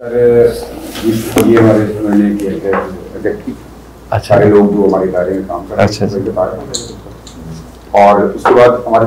Sir ये हमारे किया है अच्छा। सारे लोग जो हमारे इदारे में काम कर रहे अच्छा, हैं हैं। और उसके बाद हमारे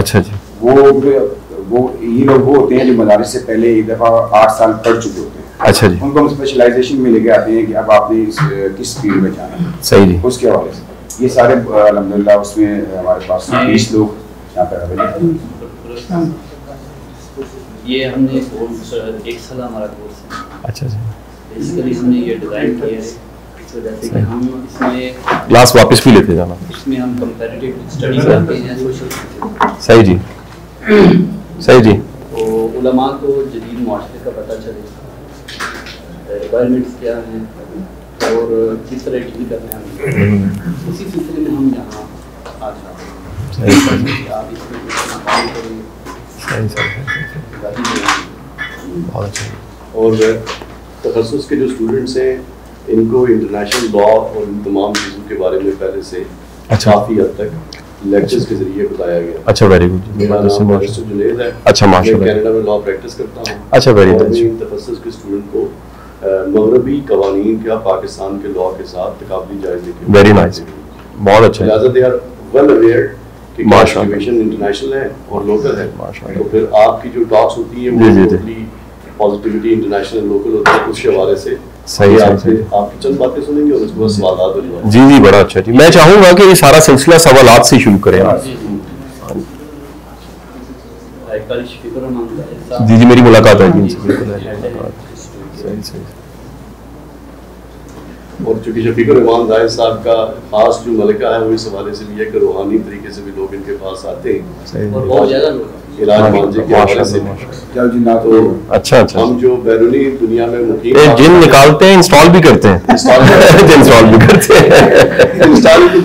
अच्छा जी वो वो ये लोग वो होते हैं जो मदारस से पहले एक दफ़ा आठ साल पढ़ चुके होते हैं। अच्छा जी। उनको हम स्पेशलाइजेशन में लेके आते हैं कि अब आपने इस, किस फ़ील्ड में जाना है। सही जी। उसके हवाले से। ये सारे अलहमदिल्ला उसमें हमारे पास बीस लोग यहाँ पर अवेलेबल हैं। ये हमने कोर्स एक साल हमारा कोर्स है अच्छा जी। बेसिकली हमने ये डिज़ाइन किया है तो जैसे कि हम इसमें क्लास वापस भी लेते जाना? इसमें हम कंपैरेटिव स्टडी करते हैं सोशल सही जी। सही जी। तो उलमा को जदीद माशरे का पता चले। रिक्वायरमेंट्स क्या हैं? और किस तरह डील करना है। हमें उसी सिलसिले में हम यहाँ आज हैं। आप इसमें सही सही बहुत अच्छा। और तखसस के जो स्टूडेंट्स हैं इनको इंटरनेशनल लॉ और इन तमाम चीज़ों के बारे में पहले से अच्छा। काफ़ी हद तक लेक्चर्स अच्छा। के ज़रिए बताया गया। अच्छा वेरी गुड मेरा नाम जुनेद है। अच्छा मास्टर कनाडा में लॉ प्रैक्टिस करता हूँ। अच्छा वेरी गुड तखसस के स्टूडेंट को मगरबी कवानीन का पाकिस्तान के लॉ के साथ तकाबली जायजे वेरी नाइस बहुत अच्छा। लिहाजा दे आर वेल अवेयर कि इंटरनेशनल है और लोकल है। तो फिर आपकी जो टॉक्स होती है पॉजिटिविटी इंटरनेशनल लोकल होती है उस हवाले से। सही, आपसे आपकी चंद बातें सुनेंगे और उसके बाद सवाल जी जी बड़ा अच्छा जी। मैं चाहूँगा कि ये सारा सिलसिला सवालात से शुरू करें। आप। जी। जी मेरी मुलाकात है जी। सही सही। और चूँकि शफीकुर रहमान जाहिद साहब का खास जो मलिका है वो इस हवाले से भी है कि रूहानी तरीके से भी लोग इनके पास आते हैं। और बहुत ज़्यादा लोग इलाज मांझे के हवाले से। माशाल्लाह, माशाल्लाह। जल जिन्नात तो अच्छा अच्छा। हम जो बैरूनी दुनिया में मुकीम जिन निकालते हैं इंस्टॉल भी करते हैं। इंस्टॉल भी करते हैं। इंस्टॉल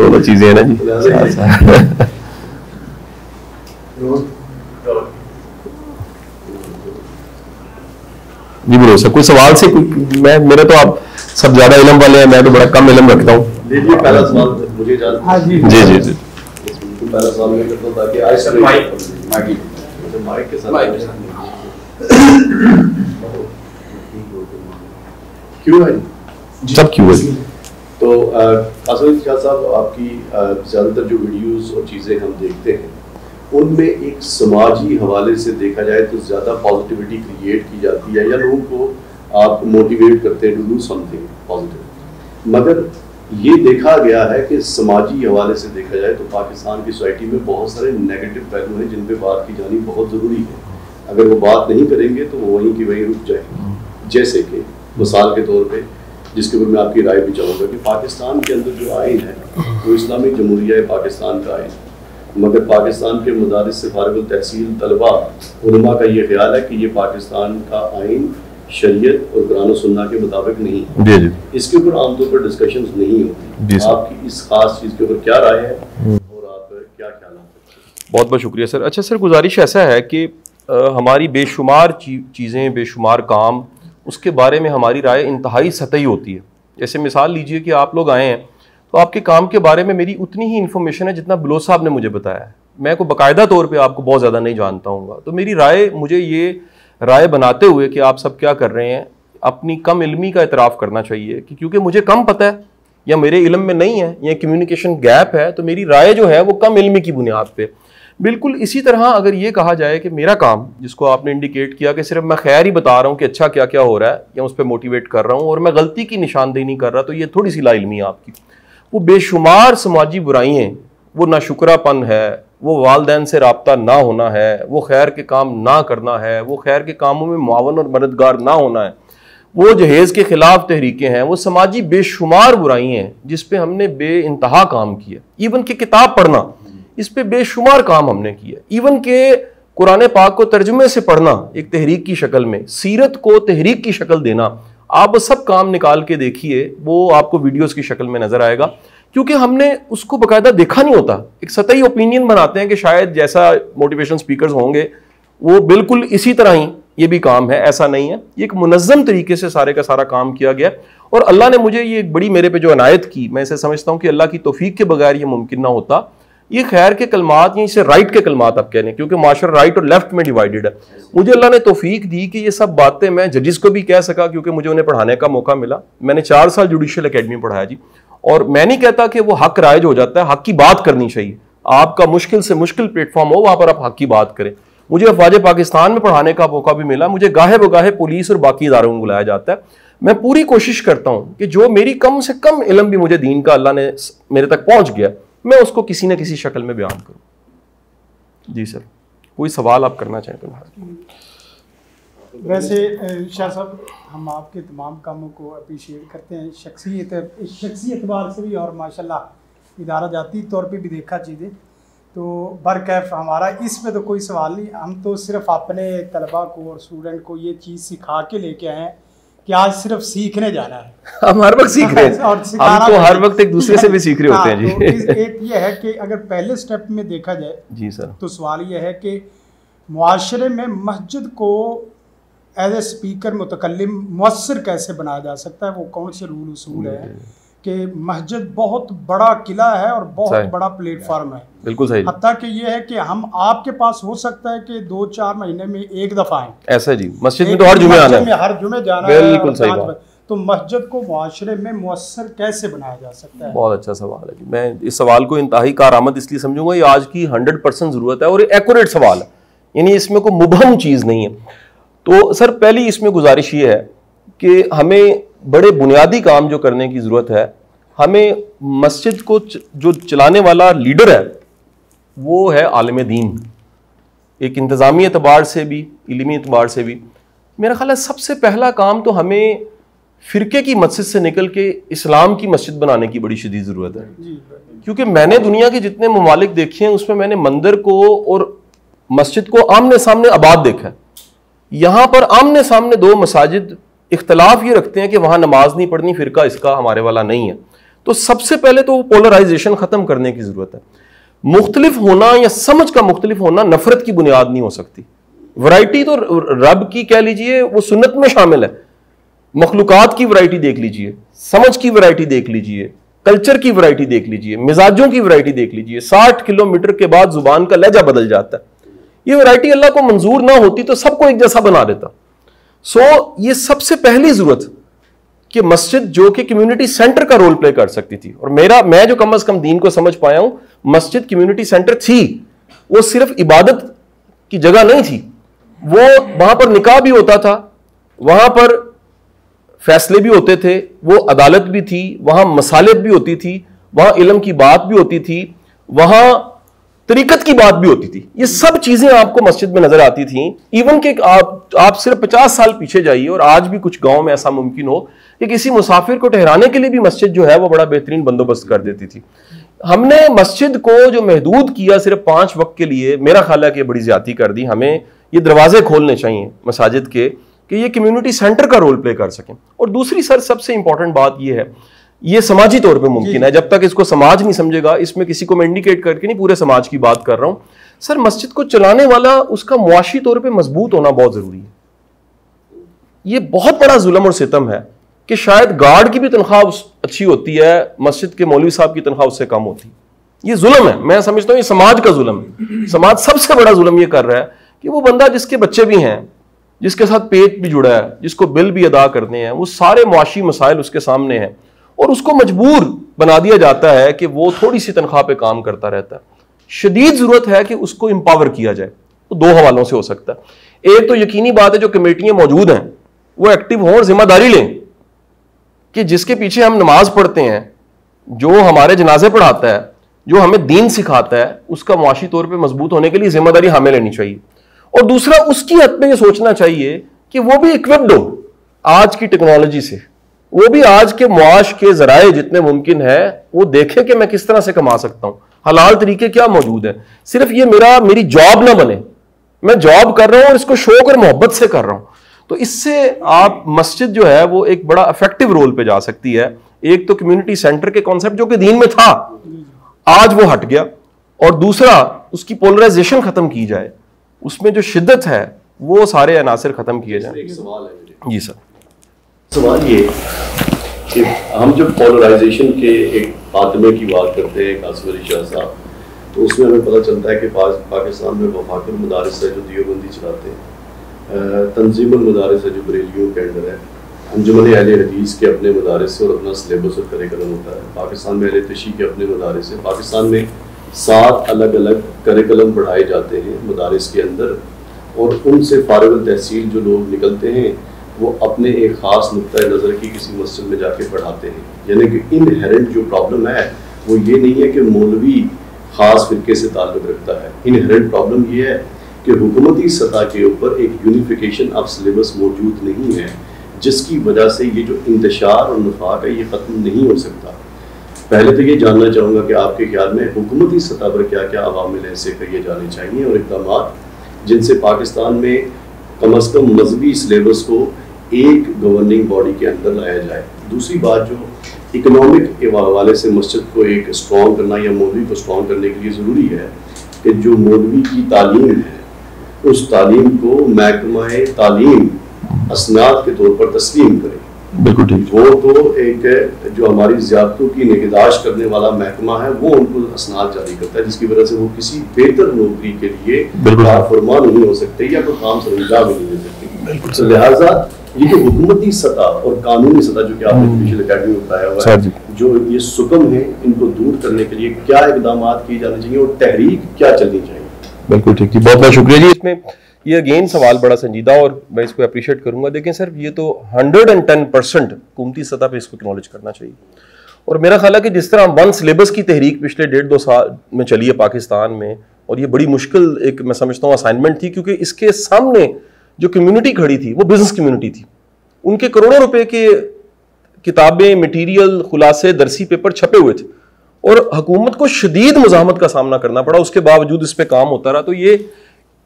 दोनों चीज़ें हैं ना जी लिहाजा ये- अच्छा। जी बोलो सर कोई सवाल से कोई मैं मेरे तो आप सब ज़्यादा इलम वाले हैं मैं तो बड़ा कम इलम रखता हूँ। लीजिए पहला सवाल मुझे इजाज़त हाँ जी। जी जी जी। पहला सवाल मैं करता हूँ ताकि आज से माइक। माइक। माइक के साथ माइक के साथ। क्यों है? सब क्यों है? तो कासम साहब आपकी ज़्यादातर जो वीडियोस और चीज़ें हम देखते हैं उनमें एक समाजी हवाले से देखा जाए तो ज़्यादा पॉजिटिविटी क्रिएट की जाती है या लोगों को आप मोटिवेट करते हैं टू डू समथिंग पॉजिटिव मगर ये देखा गया है कि समाजी हवाले से देखा जाए तो पाकिस्तान की सोसाइटी में बहुत सारे नेगेटिव पहलू हैं जिन पे बात की जानी बहुत ज़रूरी है। अगर वो बात नहीं करेंगे तो वो वहीं की वहीं रुक जाएँगे। जैसे कि मिसाल के तौर पे, जिसके ऊपर मैं आपकी राय भी चाहूँगा कि पाकिस्तान के अंदर जो आइन है, वो इस्लामिक जमहूरिया पाकिस्तान का आइन है। मगर पाकिस्तान के मदारस से फारग तहसील तलबा का ये ख्याल है कि ये पाकिस्तान का आइन शरीयत और कुरान सुन्ना के मुताबिक नहीं है जी जी। इसके ऊपर आमतौर पर डिस्कशन नहीं होती। आपकी इस खास चीज़ के ऊपर क्या राय है और आप क्या ख्याल बहुत बहुत शुक्रिया सर। अच्छा सर गुजारिश ऐसा है कि अ, हमारी बेशुमार ची, चीज़ें बेशुमार काम उसके बारे में हमारी राय इंतहाई सतही होती है। जैसे मिसाल लीजिए कि आप लोग आए हैं तो आपके काम के बारे में मेरी उतनी ही इन्फॉर्मेशन है जितना बिलो साहब ने मुझे बताया है। मैं को बाकायदा तौर पे आपको बहुत ज़्यादा नहीं जानता हूँ तो मेरी राय, मुझे ये राय बनाते हुए कि आप सब क्या कर रहे हैं, अपनी कम इल्मी का इतराफ़ करना चाहिए कि क्योंकि मुझे कम पता है या मेरे इलम में नहीं है या कम्युनिकेशन गैप है तो मेरी राय जो है वो कम इल्मी की बुनियाद पर बिल्कुल इसी तरह अगर ये कहा जाए कि मेरा काम, जिसको आपने इंडिकेट किया कि सिर्फ़ मैं खैर ही बता रहा हूँ कि अच्छा क्या क्या हो रहा है, या उस पर मोटिवेट कर रहा हूँ और मैं गलती की निशानदेही नहीं कर रहा तो ये थोड़ी सी लाइलमी है आपकी। वो बेशुमार समाजी बुराइयाँ वो नाशुक्रापन है, वो वालदेन से रबता ना होना है, वो खैर के काम ना करना है, वो खैर के कामों में मावन और मददगार ना होना है। वो जहेज़ के ख़िलाफ़ तहरीकें हैं, वो समाजी बेशुमार बुराई हैं, जिस पे हमने बे इंतहा काम किया। इवन के किताब पढ़ना, इस पर बेशुमार काम हमने किया। इवन के कुरान पाक को तर्जुमे से पढ़ना, एक तहरीक की शक्ल में, सीरत को तहरीक की शक्ल देना आप वो सब काम निकाल के देखिए, वो आपको वीडियोस की शक्ल में नज़र आएगा। क्योंकि हमने उसको बकायदा देखा नहीं होता। एक सतही ओपिनियन बनाते हैं कि शायद जैसा मोटिवेशन स्पीकर्स होंगे, वो बिल्कुल इसी तरह ही ये भी काम है, ऐसा नहीं है। ये एक मुनज़म तरीके से सारे का सारा काम किया गया। और अल्लाह ने मुझे ये एक बड़ी मेरे पे जो अनायत की, मैं इसे समझता हूँ कि अल्लाह की तोफीक के बगैर ये मुमकिन ना होता। ये खैर के कलमात या इसे राइट के कलमात आप कह हैं, क्योंकि माशरा राइट और लेफ़्ट में डिवाइडेड है। मुझे अल्लाह ने तोफीक दी कि ये सब बातें मैं जजिस को भी कह सका, क्योंकि मुझे उन्हें पढ़ाने का मौका मिला। मैंने चार साल जुडिशल अकेडमी में पढ़ाया जी। और मैं नहीं कहता कि वो हक राइज हो जाता है, हक की बात करनी चाहिए। आपका मुश्किल से मुश्किल प्लेटफॉर्म हो, वहाँ पर आप हक की बात करें। मुझे अफवाज पाकिस्तान में पढ़ाने का मौका भी मिला। मुझे गाहे बगाहे पुलिस और बाकी इदारों में बुलाया जाता है। मैं पूरी कोशिश करता हूँ कि जो मेरी कम से कम इलम भी मुझे दीन का अल्लाह ने मेरे तक पहुँच गया। मैं उसको किसी न किसी शक्ल में बयान करूँ। जी सर, कोई सवाल आप करना चाहें तो वैसे शाह साहब, हम आपके तमाम कामों को अप्रिशिएट करते हैं। शख्सी शख्सी एतबार से भी और माशाल्लाह इदारा जाती तौर पे भी देखा चीज़ें। तो बरकैफ, हमारा इस इसमें तो कोई सवाल नहीं। हम तो सिर्फ़ अपने तलबा को और स्टूडेंट को ये चीज़ सिखा के लेके आए हैं। कि आज सिर्फ़ सीखने जाना है। हम हर वक्त सीख रहे हैं। और हम तो हर वक्त एक दूसरे से भी सीख रहे होते हैं हाँ, जी। तो एक ये है कि अगर पहले स्टेप में देखा जाए जी सर। तो सवाल ये है कि माशरे में मस्जिद को एज ए स्पीकर मुतकलम मौसर कैसे बनाया जा सकता है? वो कौन से रूल उसूल है? कि मस्जिद बहुत बड़ा किला है और बहुत बड़ा प्लेटफॉर्म है। बिल्कुल सही। हत्या कि ये है कि हम आपके पास हो सकता है कि दो चार महीने में एक दफ़ा आए। ऐसा जी मस्जिद में तो हर जुमे आना है। हर जुमे जाना बिल्कुल सही बात। तो मस्जिद को मुआशरे में मुसर कैसे बनाया जा सकता है? बहुत अच्छा सवाल है जी। मैं इस सवाल को इंतहाई कारामद इसलिए समझूँगा ये आज की हंड्रेड परसेंट ज़रूरत है और एक्यूरेट सवाल है। यानी इसमें कोई मुबहम चीज़ नहीं है। तो सर पहली इसमें गुजारिश ये है कि हमें बड़े बुनियादी काम जो करने की ज़रूरत है हमें मस्जिद को जो चलाने वाला लीडर है वो है आलम दीन। एक इंतज़ामी एतबार से भी इलमी एतबार से भी। मेरा ख्याल है सबसे पहला काम तो हमें फ़िरके की मस्जिद से निकल के इस्लाम की मस्जिद बनाने की बड़ी शदीद ज़रूरत है। क्योंकि मैंने दुनिया के जितने ममालिक देखे हैं उसमें मैंने मंदिर को और मस्जिद को आमने सामने आबाद देखा है। यहाँ पर आमने सामने दो मसाजिद इख्तलाफ ये रखते हैं कि वहाँ नमाज़ नहीं पढ़नी, फ़िरका इसका हमारे वाला नहीं है। तो सबसे पहले तो पोलराइजेशन ख़त्म करने की ज़रूरत है। मुख्तलिफ़ होना या समझ का मुख्तलिफ़ होना नफरत की बुनियाद नहीं हो सकती। वैरायटी तो रब की कह लीजिए, वो सुन्नत में शामिल है। मखलूक़ात की वैरायटी देख लीजिए, समझ की वैरायटी देख लीजिए कल्चर की वैरायटी देख लीजिए, मिजाजों की वैरायटी देख लीजिए, साठ किलोमीटर के बाद ज़ुबान का लहजा बदल जाता है। ये वैरायटी अल्लाह को मंजूर ना होती तो सबको एक जैसा बना देता। सो so, ये सबसे पहली ज़रूरत कि मस्जिद जो कि कम्युनिटी सेंटर का रोल प्ले कर सकती थी। और मेरा मैं जो कम अज कम दीन को समझ पाया हूँ मस्जिद कम्युनिटी सेंटर थी। वो सिर्फ़ इबादत की जगह नहीं थी। वो वहाँ पर निकाह भी होता था वहाँ पर फैसले भी होते थे वो अदालत भी थी वहाँ मसालत भी होती थी वहाँ इलम की बात भी होती थी वहाँ तरीकत की बात भी होती थी। ये सब चीज़ें आपको मस्जिद में नज़र आती थी। इवन के आप आप सिर्फ़ पचास साल पीछे जाइए और आज भी कुछ गाँव में ऐसा मुमकिन हो कि किसी मुसाफिर को ठहराने के लिए भी मस्जिद जो है वो बड़ा बेहतरीन बंदोबस्त कर देती थी। हमने मस्जिद को जो महदूद किया सिर्फ़ पाँच वक्त के लिए, मेरा ख्याल है कि बड़ी ज़्यादा कर दी। हमें ये दरवाजे खोलने चाहिए मसाजिद के, कि ये कम्युनिटी सेंटर का रोल प्ले कर सकें। और दूसरी सर, सबसे इंपॉर्टेंट बात यह है ये समाजी तौर पे मुमकिन है। जब तक इसको समाज नहीं समझेगा इसमें किसी को मैं इंडिकेट करके नहीं पूरे समाज की बात कर रहा हूँ। सर मस्जिद को चलाने वाला उसका मुआशी तौर पे मज़बूत होना बहुत ज़रूरी है। ये बहुत बड़ा जुल्म और सितम है कि शायद गार्ड की भी तनख्वाह अच्छी होती है मस्जिद के मौलवी साहब की तनख्वाह उससे कम होती। है ये जुल्म है। मैं समझता हूँ ये समाज का जुल्म है। समाज सबसे बड़ा जुल्म ये कर रहा है कि वो बंदा जिसके बच्चे भी हैं जिसके साथ पेट भी जुड़ा है जिसको बिल भी अदा करने हैं वो सारे मुआशी मसाइल उसके सामने हैं। और उसको मजबूर बना दिया जाता है कि वो थोड़ी सी तनख्वाह पे काम करता रहता है। शदीद ज़रूरत है कि उसको एम्पावर किया जाए। तो दो हवालों से हो सकता है। एक तो यकीनी बात है, जो कमेटियाँ मौजूद हैं, वो एक्टिव हों और ज़िम्मेदारी लें कि जिसके पीछे हम नमाज़ पढ़ते हैं, जो हमारे जनाजे पढ़ाता है, जो हमें दीन सिखाता है, उसका मुआशी तौर पर मज़बूत होने के लिए ज़िम्मेदारी हमें लेनी चाहिए। और दूसरा, उसकी हद में यह सोचना चाहिए कि वो भी इक्विप्ड हो आज की टेक्नोलॉजी से। वो भी आज के मुआश के जराए जितने मुमकिन है वो देखें कि मैं किस तरह से कमा सकता हूँ। हलाल तरीके क्या मौजूद है? सिर्फ़ ये मेरा मेरी जॉब ना बने। मैं जॉब कर रहा हूँ और इसको शौक और मोहब्बत से कर रहा हूँ। तो इससे आप मस्जिद जो है वो एक बड़ा अफेक्टिव रोल पे जा सकती है। एक तो कम्युनिटी सेंटर के कॉन्सेप्ट जो कि दीन में था आज वो हट गया। और दूसरा उसकी पोलराइजेशन खत्म की जाए। उसमें जो शिद्दत है वो सारे अनासर ख़त्म किए जाए। जी सर। सवाल ये कि हम जब पोलराइजेशन के एक खात्मे की बात करते हैं कासिम अली शाह साहब तो उसमें हमें पता चलता है कि पाकिस्तान में वफाकुल मदारस है जो दियोबंदी चलाते हैं। तंजीम मदारस है जो बरेलियों के अंडर है। अंजुमन अहल हदीस के अपने मदारस और अपना सिलेबस और करिकुलम होता है। पाकिस्तान में अहल तशी के अपने मदारस है। पाकिस्तान में सात अलग अलग करिकुलम पढ़ाए जाते हैं मदारस के अंदर और उनसे फारग तहसील जो लोग निकलते हैं वो अपने एक ख़ास नुक़ नज़र की किसी मस्जिद में जाके पढ़ाते हैं। यानी कि इनहेरेंट जो प्रॉब्लम है, वो ये नहीं है कि मौलवी ख़ास फ़िरके से ताल्लुक़ रखता है। इनहेरेंट प्रॉब्लम ये है कि हुकूमती सतह के ऊपर एक यूनिफिकेशन ऑफ़ सिलेबस मौजूद नहीं है, जिसकी वजह से ये जो इंतशार और नफाक है, ये ख़त्म नहीं हो सकता। पहले तो ये जानना चाहूँगा कि आपके ख्याल में हुकूमती सतह पर क्या क्या अवामिल ऐसे करिए जाने चाहिए और इकदाम जिनसे पाकिस्तान में कम अज़ कम मजहबी सिलेबस को एक गवर्निंग बॉडी के अंदर लाया जाए। दूसरी बात जो इकोनॉमिक हवाले से मस्जिद को एक स्ट्रॉन्ग करना या मौलवी को स्ट्रॉन्ग करने के लिए ज़रूरी है कि जो मौलवी की तालीम है उस तालीम को महकमा तालीम असनाद के तौर पर तस्लीम करें। बिल्कुल ठीक। वो तो एक जो हमारी ज्यादतों की निगहदाश्त करने वाला महकमा है वो उनको असनाद जारी करता है जिसकी वजह से वो किसी बेहतर नौकरी के लिए फरमा नहीं हो सकते या कोई काम सरंजाम नहीं दे सकते। तो लिहाजा ये जो हुकूमती सतह और कानूनी सतह जो कि आपने जुडिशल अकेडमी में बताया हुआ है जो। ये सुकम है इनको दूर करने के लिए क्या इकदाम किए जाने चाहिए और तहरीक क्या चलनी चाहिए? बिल्कुल ठीक जी बहुत बहुत शुक्रिया जी इसमें। ये अगेन सवाल बड़ा संजीदा और मैं इसको अप्रिशिएट करूँगा। देखें सर ये तो हंड्रेड एंड टेन परसेंट हुकूमती सतह पर इसको एक्नॉलेज करना चाहिए। और मेरा ख्याल है कि जिस तरह वन सिलेबस की तहरीक पिछले डेढ़ दो साल में चली है पाकिस्तान में और ये बड़ी मुश्किल एक मैं समझता हूँ असाइनमेंट थी क्योंकि इसके सामने जो कम्युनिटी खड़ी थी, वो बिज़नेस कम्युनिटी थी। उनके करोड़ों रुपए के किताबें मटीरियल खुलासे दरसी पेपर छपे हुए थे। और हुकूमत को शदीद मजामत का सामना करना पड़ा, उसके बावजूद इस पर काम होता रहा। तो ये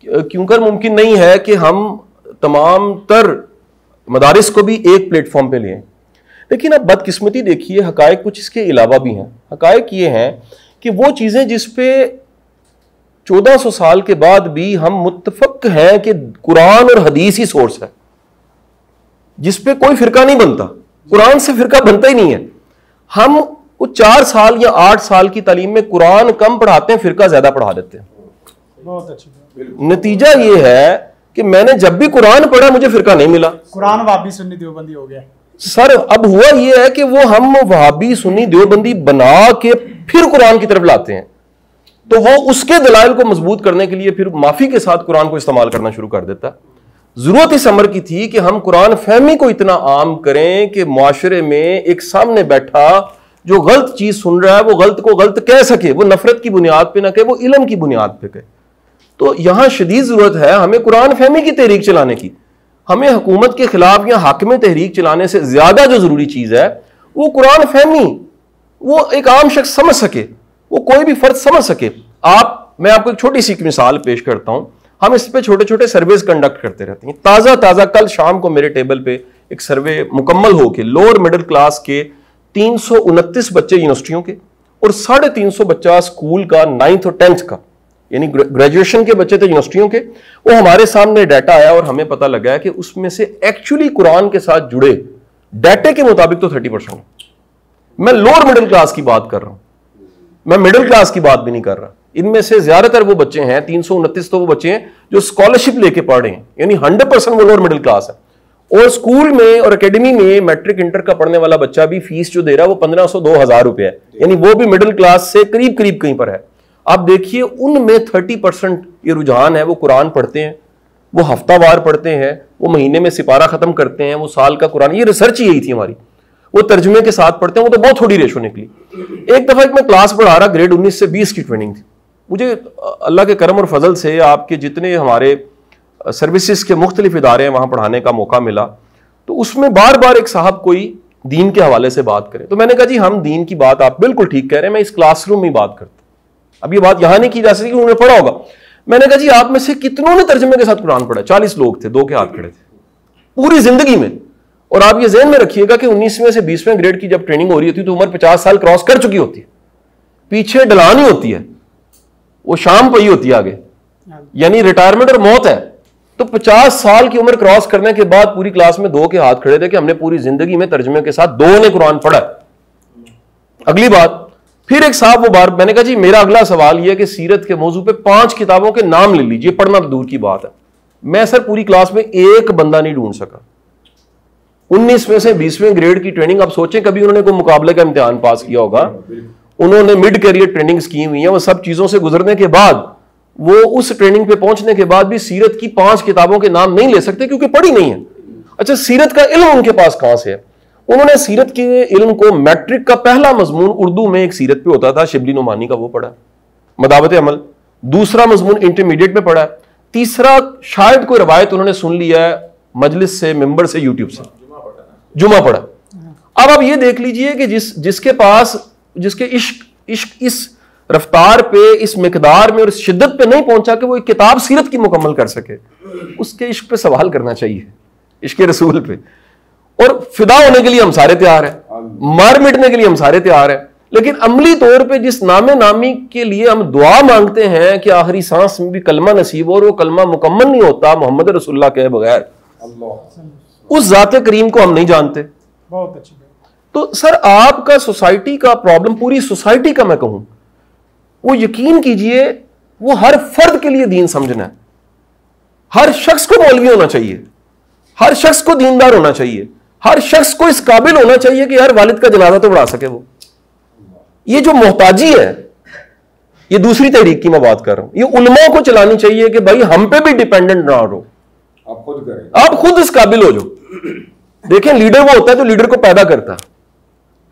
क्योंकर मुमकिन नहीं है कि हम तमाम तर मदारस को भी एक प्लेटफॉर्म पे लें। लेकिन अब बदकिस्मती देखिए, हकायक कुछ इसके अलावा भी हैं। हकायक ये हैं कि वो चीज़ें जिस पे 1400 साल के बाद भी हम मुतफक हैं कि कुरान और हदीस ही सोर्स है। जिस पे कोई फिरका नहीं बनता। कुरान से फिरका बनता ही नहीं है। हम वो चार साल या आठ साल की तालीम में कुरान कम पढ़ाते हैं फिरका ज़्यादा पढ़ा देते हैं। बहुत अच्छी नतीजा ये है कि मैंने जब भी कुरान पढ़ा मुझे फिरका नहीं मिला। कुरान वाबी सुन्नी देवबंदी हो गया। सर अब हुआ यह है कि वो हम वहाबी सुन्नी देवबंदी बना के फिर कुरान की तरफ़ लाते हैं। तो वो उसके दलाइल को मज़बूत करने के लिए फिर माफ़ी के साथ कुरान को इस्तेमाल करना शुरू कर देता। है ज़रूरत इस अमर की थी कि हम कुरान फहमी को इतना आम करें कि माशरे में एक सामने बैठा जो गलत चीज़ सुन रहा है, वो गलत को गलत कह सके, वो नफरत की बुनियाद पे ना कहे, वो इलम की बुनियाद पे कहे। तो यहाँ शदीद ज़रूरत है हमें कुरान फहमी की तहरीक चलाने की। हमें हुकूमत के खिलाफ या हाकम तहरीक चलाने से ज़्यादा जो ज़रूरी चीज़ है, वो कुरान फहमी, वो एक आम शख्स समझ सके। वो कोई भी फ़र्ज़ समझ सके। आप, मैं आपको एक छोटी सी मिसाल पेश करता हूँ। हम इस पे छोटे छोटे सर्वेज कंडक्ट करते रहते हैं। ताज़ा ताज़ा कल शाम को मेरे टेबल पे एक सर्वे मुकम्मल हो के लोअर मिडिल क्लास के तीन सौ उनतीस बच्चे यूनिवर्सिटियों के और साढ़े तीन सौ बच्चा स्कूल का नाइन्थ और टेंथ का, यानी ग्रेजुएशन के बच्चे थे यूनिवर्सिटियों के, वो हमारे सामने डाटा आया और हमें पता लगा कि उसमें से एक्चुअली कुरान के साथ जुड़े, डाटे के मुताबिक तो थर्टी परसेंट मैं लोअर मिडिल क्लास की बात कर रहा हूँ। मैं मिडिल क्लास की बात भी नहीं कर रहा। इनमें से ज़्यादातर वो बच्चे हैं, तीन सौ उनतीस तो वो बच्चे हैं, जो स्कॉलरशिप लेके पढ़ हैं। यानी हंड्रेड परसेंट वो लोअर मिडिल क्लास है। और स्कूल में और एकेडमी में मैट्रिक इंटर का पढ़ने वाला बच्चा भी फ़ीस जो दे रहा है, वो पंद्रह सौ दो हज़ार रुपए है। यानी वो भी मिडिल क्लास से करीब करीब कहीं पर है। आप देखिए, उनमें थर्टी परसेंट ये रुझान है, वो कुरान पढ़ते हैं, वो हफ्तावार पढ़ते हैं, वो महीने में सिपारा खत्म करते हैं, वो साल का कुरान। ये रिसर्च यही थी हमारी। वो तर्जुमे के साथ पढ़ते हैं, वो तो बहुत थोड़ी रेशो निकली। एक दफ़ा एक मैं क्लास पढ़ा रहा, ग्रेड 19 से 20 की ट्रेनिंग थी। मुझे अल्लाह के करम और फजल से आपके जितने हमारे सर्विसेज़ के मुख्तलिफ़ इदारे हैं, वहाँ पढ़ाने का मौका मिला। तो उसमें बार बार एक साहब कोई दीन के हवाले से बात करें। तो मैंने कहा, जी, हम दीन की बात आप बिल्कुल ठीक कह रहे हैं, मैं इस क्लासरूम में बात करता अब ये बात यहाँ नहीं की जा सकती उन्होंने पढ़ा होगा। मैंने कहा, जी, आप में से कितनों ने तर्जमे के साथ कुरान पढ़ा? चालीस लोग थे, दो के हाथ खड़े थे। पूरी ज़िंदगी में और आप ये जहन में रखिएगा कि उन्नीसवें से बीसवें ग्रेड की जब ट्रेनिंग हो रही होती है तो उम्र पचास साल क्रॉस कर चुकी होती है। पीछे डलानी होती है। वो शाम पई होती है आगे। यानी रिटायरमेंट और मौत है। तो पचास साल की उम्र क्रॉस करने के बाद पूरी क्लास में दो के हाथ खड़े थे कि हमने पूरी ज़िंदगी में तर्जमे के साथ दो ने कुरान पढ़ा अगली बात फिर एक साहब वो बार मैंने कहा जी मेरा अगला सवाल यह कि सीरत के मौजू पे पाँच किताबों के नाम ले लीजिए पढ़ना तो दूर की बात है। मैं सर पूरी क्लास में एक बंदा नहीं ढूंढ सका। उन्नीस में से बीसवें ग्रेड की ट्रेनिंग आप सोचें कभी उन्होंने कोई मुकाबले का इम्तिहान पास किया होगा। उन्होंने मिड करियर ट्रेनिंग की हुई है वो सब चीज़ों से गुजरने के बाद वो उस ट्रेनिंग पे पहुँचने के बाद भी सीरत की पाँच किताबों के नाम नहीं ले सकते क्योंकि पढ़ी नहीं है। अच्छा सीरत का इल्म उनके पास कहाँ से है? उन्होंने सीरत के इल्म को मैट्रिक का पहला मजमून उर्दू में एक सीरत पे होता था शिबली नुमानी का वो पढ़ा। मदावत अमल। दूसरा मजमून इंटरमीडिएट में पढ़ा। तीसरा शायद कोई रवायत उन्होंने सुन लिया है मजलिस से मेंबर से यूट्यूब से। जुमा पढ़ा। अब आप ये देख लीजिए कि जिस, जिसके पास, जिसके इश्क इश्क इस रफ्तार पे, इस मकदार में और इस शिद्दत पे नहीं पहुँचा कि वो एक किताब सीरत की मुकम्मल कर सके, उसके इश्क पे सवाल करना चाहिए, इश्क रसूल पे। और फिदा होने के लिए हम सारे तैयार हैं, मार मिटने के लिए हम सारे तैयार हैं, लेकिन अमली तौर पे जिस नामे नामी के लिए हम दुआ मांगते हैं कि आखिरी सांस में भी कलमा नसीब और वो कलमा मुकम्मल नहीं होता, मोहम्मद रसुल्ला के बगैर। उस जात करीम को हम नहीं जानते। बहुत अच्छी तो सर आपका सोसाइटी का प्रॉब्लम पूरी सोसाइटी का मैं कहूँ वो यकीन कीजिए वो हर फर्द के लिए दीन समझना है। हर शख्स को मौलवी होना चाहिए। हर शख्स को दीनदार होना चाहिए। हर शख्स को इस काबिल होना चाहिए कि हर वालिद का जनाजा तो बढ़ा सके वो। ये जो मोहताजी है ये दूसरी तहरीक की मैं बात कर रहा हूँ। ये उलमा को चलानी चाहिए कि भाई हम पे भी डिपेंडेंट ना रहो। आप खुद करें। आप खुद इस काबिल हो जाओ। देखें लीडर वो होता है जो लीडर को पैदा करता।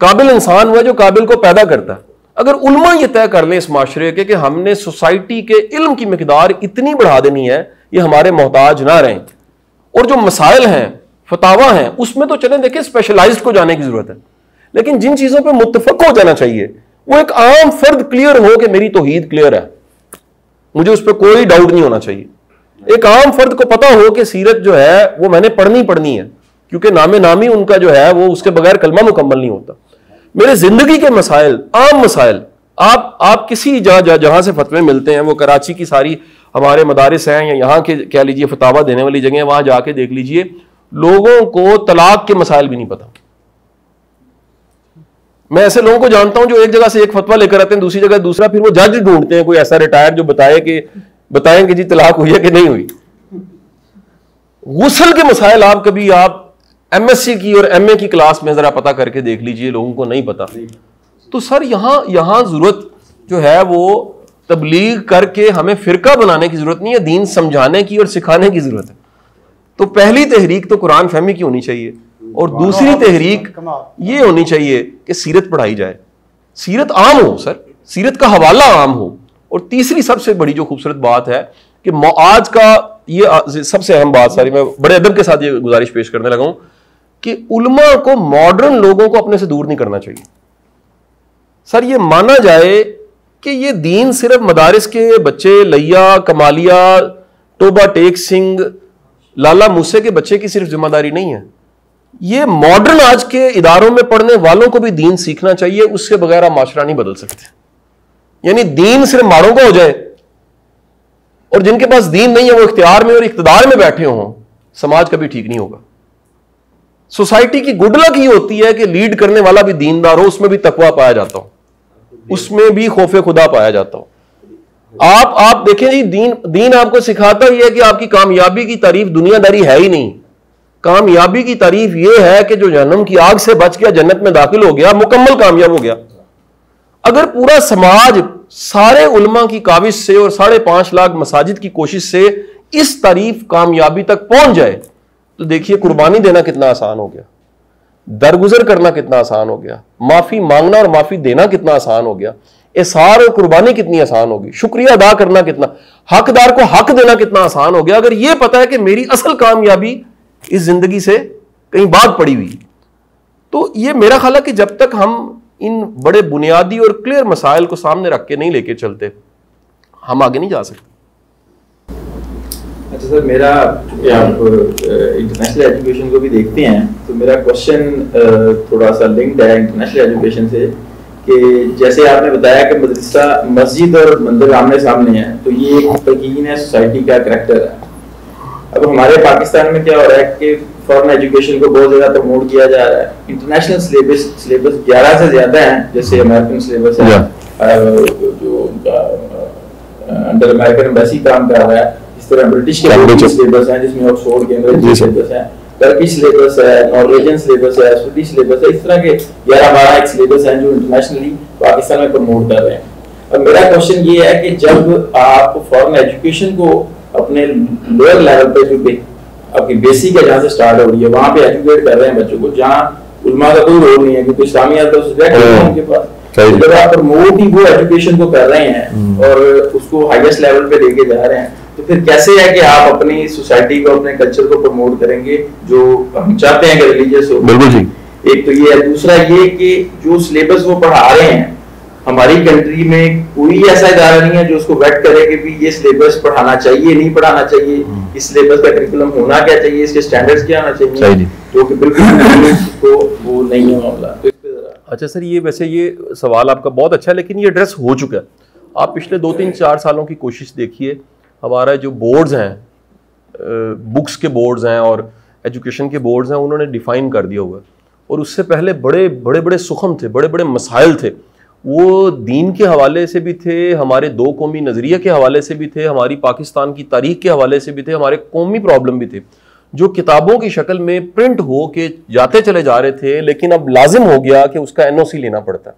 काबिल इंसान हुआ जो काबिल को पैदा करता। अगर उलमा ये तय कर ले इस माशरे के कि हमने सोसाइटी के इल्म की मकदार इतनी बढ़ा देनी है, ये हमारे मोहताज ना रहें। और जो मसाइल हैं, फतावा हैं, उसमें तो चले देखिए स्पेशलाइज को जाने की ज़रूरत है। लेकिन जिन चीज़ों पर मुतफक हो जाना चाहिए, वो एक आम फर्द क्लियर हो कि मेरी तोहीद क्लियर है। मुझे उस पर कोई डाउट नहीं होना चाहिए। एक आम फर्द को पता हो कि सीरत जो है, वो मैंने पढ़नी पढ़नी है, क्योंकि नामे नामी उनका जो है, वो उसके बगैर कलमा मुकम्मल नहीं होता। मेरे ज़िंदगी के मसाइल, आम मसाइल, आप आप किसी जहाँ जहाँ से फतवे मिलते हैं, वो कराची की सारी हमारे मदारस हैं, या यहाँ के, कह लीजिए, फतावा देने वाली जगह वहाँ जाके देख लीजिए, लोगों को तलाक के मसाइल भी नहीं पता। मैं ऐसे लोगों को जानता हूँ जो एक जगह से एक फतवा लेकर आते हैं, दूसरी जगह, दूसरा, फिर वो जज ढूंढते हैं, कोई ऐसा रिटायर जो बताए कि बताएँ कि जी तलाक हुई है कि नहीं हुई? गुसल के मसाइल आप कभी आप एमएससी की और एमए की क्लास में जरा पता करके देख लीजिए लोगों को नहीं पता। तो सर यहाँ यहाँ ज़रूरत जो है वो तबलीग करके हमें फिरका बनाने की ज़रूरत नहीं है दीन समझाने की और सिखाने की ज़रूरत है। तो पहली तहरीक तो कुरान फहमी की होनी चाहिए और दूसरी तहरीक ये होनी चाहिए कि सीरत पढ़ाई जाए। सीरत आम हो सर। सीरत का हवाला आम हो। और तीसरी सबसे बड़ी जो खूबसूरत बात है कि आज का ये सबसे अहम बात सारी मैं बड़े अदब के साथ ये गुजारिश पेश करने लगा हूँ कि उलमा को मॉडर्न लोगों को अपने से दूर नहीं करना चाहिए। सर, ये माना जाए कि ये दीन सिर्फ़ मदारिस के बच्चे लैया, कमालिया टोबा टेक सिंह, लाला मूसे के बच्चे की सिर्फ़ ज़िम्मेदारी नहीं है। ये मॉडर्न आज के इदारों में पढ़ने वालों को भी दीन सीखना चाहिए, उसके बगैर आप माशरा नहीं बदल सकते। यानी दीन सिर्फ़ मारों का हो जाए। और जिनके पास दीन नहीं है, वो इख्तियार में और इकतदार में बैठे हों, समाज कभी ठीक नहीं होगा। सोसाइटी की गुड लक ही होती है कि लीड करने वाला भी दीनदार हो, उसमें भी तकवा पाया जाता हो। उसमें भी खौफ खुदा पाया जाता हो। आप आप देखें जी, दीन दीन आपको सिखाता ही है कि आपकी कामयाबी की तारीफ़ दुनियादारी है ही नहीं। कामयाबी की तारीफ़ यह है कि जो जन्म की आग से बच गया, जन्नत में दाखिल हो गया, मुकम्मल कामयाब हो गया। अगर पूरा समाज सारे उलमा की काविश से और साढ़े पाँच लाख मसाजिद की कोशिश से इस तारीफ़ कामयाबी तक पहुँच जाए तो देखिए कुर्बानी देना कितना आसान हो गया, दरगुजर करना कितना आसान हो गया, माफ़ी मांगना और माफ़ी देना कितना आसान हो गया, एसार और कुर्बानी कितनी आसान होगी, शुक्रिया अदा करना कितना, हकदार को हक देना कितना आसान हो गया। अगर यह पता है कि मेरी असल कामयाबी इस ज़िंदगी से कहीं बाद पड़ी हुई तो ये मेरा ख्याल है कि जब तक हम इन बड़े बुनियादी और क्लियर मसाइल को सामने रख के नहीं लेके चलते। हम आगे नहीं जा सकते। अच्छा सर, मेरा आप इंटरनेशनल एजुकेशन को भी देखते हैं तो मेरा क्वेश्चन थोड़ा सा लिंक्ड है इंटरनेशनल एजुकेशन से, कि जैसे आपने बताया कि मदरसा, मस्जिद और मंदिर आमने सामने है तो ये एक यकीन है सोसाइटी का करेक्टर है। अब हमारे पाकिस्तान में क्या हो रहा है कि फॉरेन एजुकेशन को बहुत ज़्यादा प्रमोट किया जा रहा है। इंटरनेशनल सिलेबस सिलेबस 11 से ज़्यादा है जैसे अमेरिकन सिलेबस है जो अंडर अमेरिकन एम्बेसी काम कर रहा है। इस तरह ब्रिटिश के सिलेबस है जिसमें ऑक्सफोर्ड केम्ब्रिज सिलेबस है। सिलेबस है नॉर्वेजियन सिलेबस है स्वीडिश सिलेबस है इस तरह के ग्यारह बारह एक सिलेबस हैं जो इंटरनेशनली पाकिस्तान में प्रमोट कर रहे हैं। अब मेरा क्वेश्चन ये है कि जब आप फॉरेन एजुकेशन को अपने लोअर लेवल पे जो आपकी बेसिक है जहाँ से स्टार्ट हो रही है वहाँ पे एजुकेट कर रहे हैं बच्चों को जहाँ उलमा का कोई रोल नहीं है क्योंकि इस्लामी तो सब्जेक्ट है। उनके पास जब आप प्रमोट ही वो एजुकेशन को कर रहे हैं हम्म। और उसको हाईएस्ट लेवल पे लेके जा रहे हैं तो फिर कैसे है कि आप अपनी सोसाइटी को अपने कल्चर को प्रमोट करेंगे जो हम चाहते हैं कि रिलीजियस हो बिल्कुल जी एक तो ये है दूसरा ये कि जो सिलेबस वो पढ़ा रहे हैं हमारी कंट्री में कोई ऐसा इदारा नहीं है जो उसको वेट करे कि भी ये सिलेबस पढ़ाना चाहिए नहीं पढ़ाना चाहिए। हम्म। इस सिलेबस का करिकुलम होना क्या चाहिए? इसके स्टैंडर्ड्स क्या होना चाहिए? तो कि बिल्कुल वो नहीं है मामला। तो अच्छा सर ये वैसे ये सवाल आपका बहुत अच्छा है लेकिन ये एड्रेस हो चुका है। आप पिछले दो तीन चार सालों की कोशिश देखिए हमारा जो बोर्ड्स हैं बुक्स के बोर्ड्स हैं और एजुकेशन के बोर्ड्स हैं उन्होंने डिफ़ाइन कर दिया हुआ है। और उससे पहले बड़े बड़े बड़े सुखम थे बड़े बड़े मसाइल थे। वो दीन के हवाले से भी थे, हमारे दो कौमी नज़रिए के हवाले से भी थे, हमारी पाकिस्तान की तारीख के हवाले से भी थे, हमारे कौमी प्रॉब्लम भी थे। जो किताबों की शक्ल में प्रिंट हो के जाते चले जा रहे थे, लेकिन अब लाजिम हो गया कि उसका एनओसी लेना पड़ता है।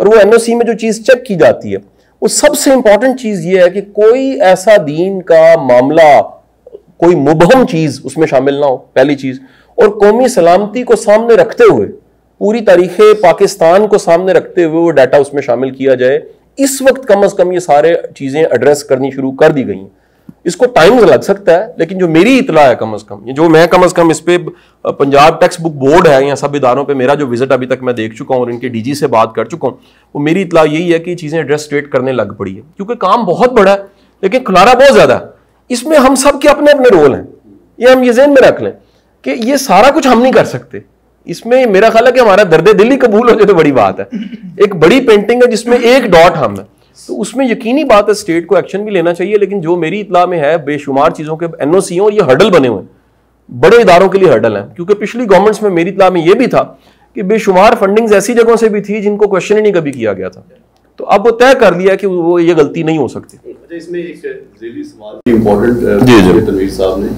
और वो एनओसी में जो चीज़ चेक की जाती है, वो सबसे इंपॉर्टेंट चीज़ ये है कि कोई ऐसा दीन का मामला, कोई मुबहम चीज़ उसमें शामिल ना हो, पहली चीज़। और कौमी सलामती को सामने रखते हुए पूरी तारीख पाकिस्तान को सामने रखते हुए वो डाटा उसमें शामिल किया जाए। इस वक्त कम अज कम ये सारे चीज़ें एड्रेस करनी शुरू कर दी गई। इसको टाइम लग सकता है, लेकिन जो मेरी इतला है कम अज कम जो मैं कम अज कम इस पे पंजाब टेक्स्ट बुक बोर्ड है, या सब इदारों पे मेरा जो विज़िट अभी तक मैं देख चुका हूँ और इनके डीजी से बात कर चुका हूँ, वो मेरी इतला यही है कि चीज़ें एड्रेस स्ट्रेट करने लग पड़ी है। क्योंकि काम बहुत बड़ा है, लेकिन खुलारा बहुत ज़्यादा है। इसमें हम सब के अपने अपने रोल हैं। ये हम ये जेन में रख लें कि ये सारा कुछ हम नहीं कर सकते। इसमें मेरा ख्याल है कि हमारा दर्द दिल्ली कबूल हो जाए तो बड़ी बात है। एक बड़ी पेंटिंग है जिसमें एक डॉट हम है। तो उसमें यकीनी बात है स्टेट को एक्शन भी लेना चाहिए लेकिन जो मेरी इतला में है बेशुमार चीज़ों के एनओसी और ये हर्डल बने हुए बड़े इदारों के लिए हर्डल है। क्योंकि पिछली गवर्नमेंट्स में मेरी इतला में ये भी था कि बेशुमार फंडिंग ऐसी जगहों से भी थी जिनको क्वेश्चन ही नहीं कभी किया गया था। तो अब वो तय कर लिया कि वो ये गलती नहीं हो सकती। अच्छा, इसमें एक सवाल इम्पोर्टेंट जी जी। तनवीर साहब ने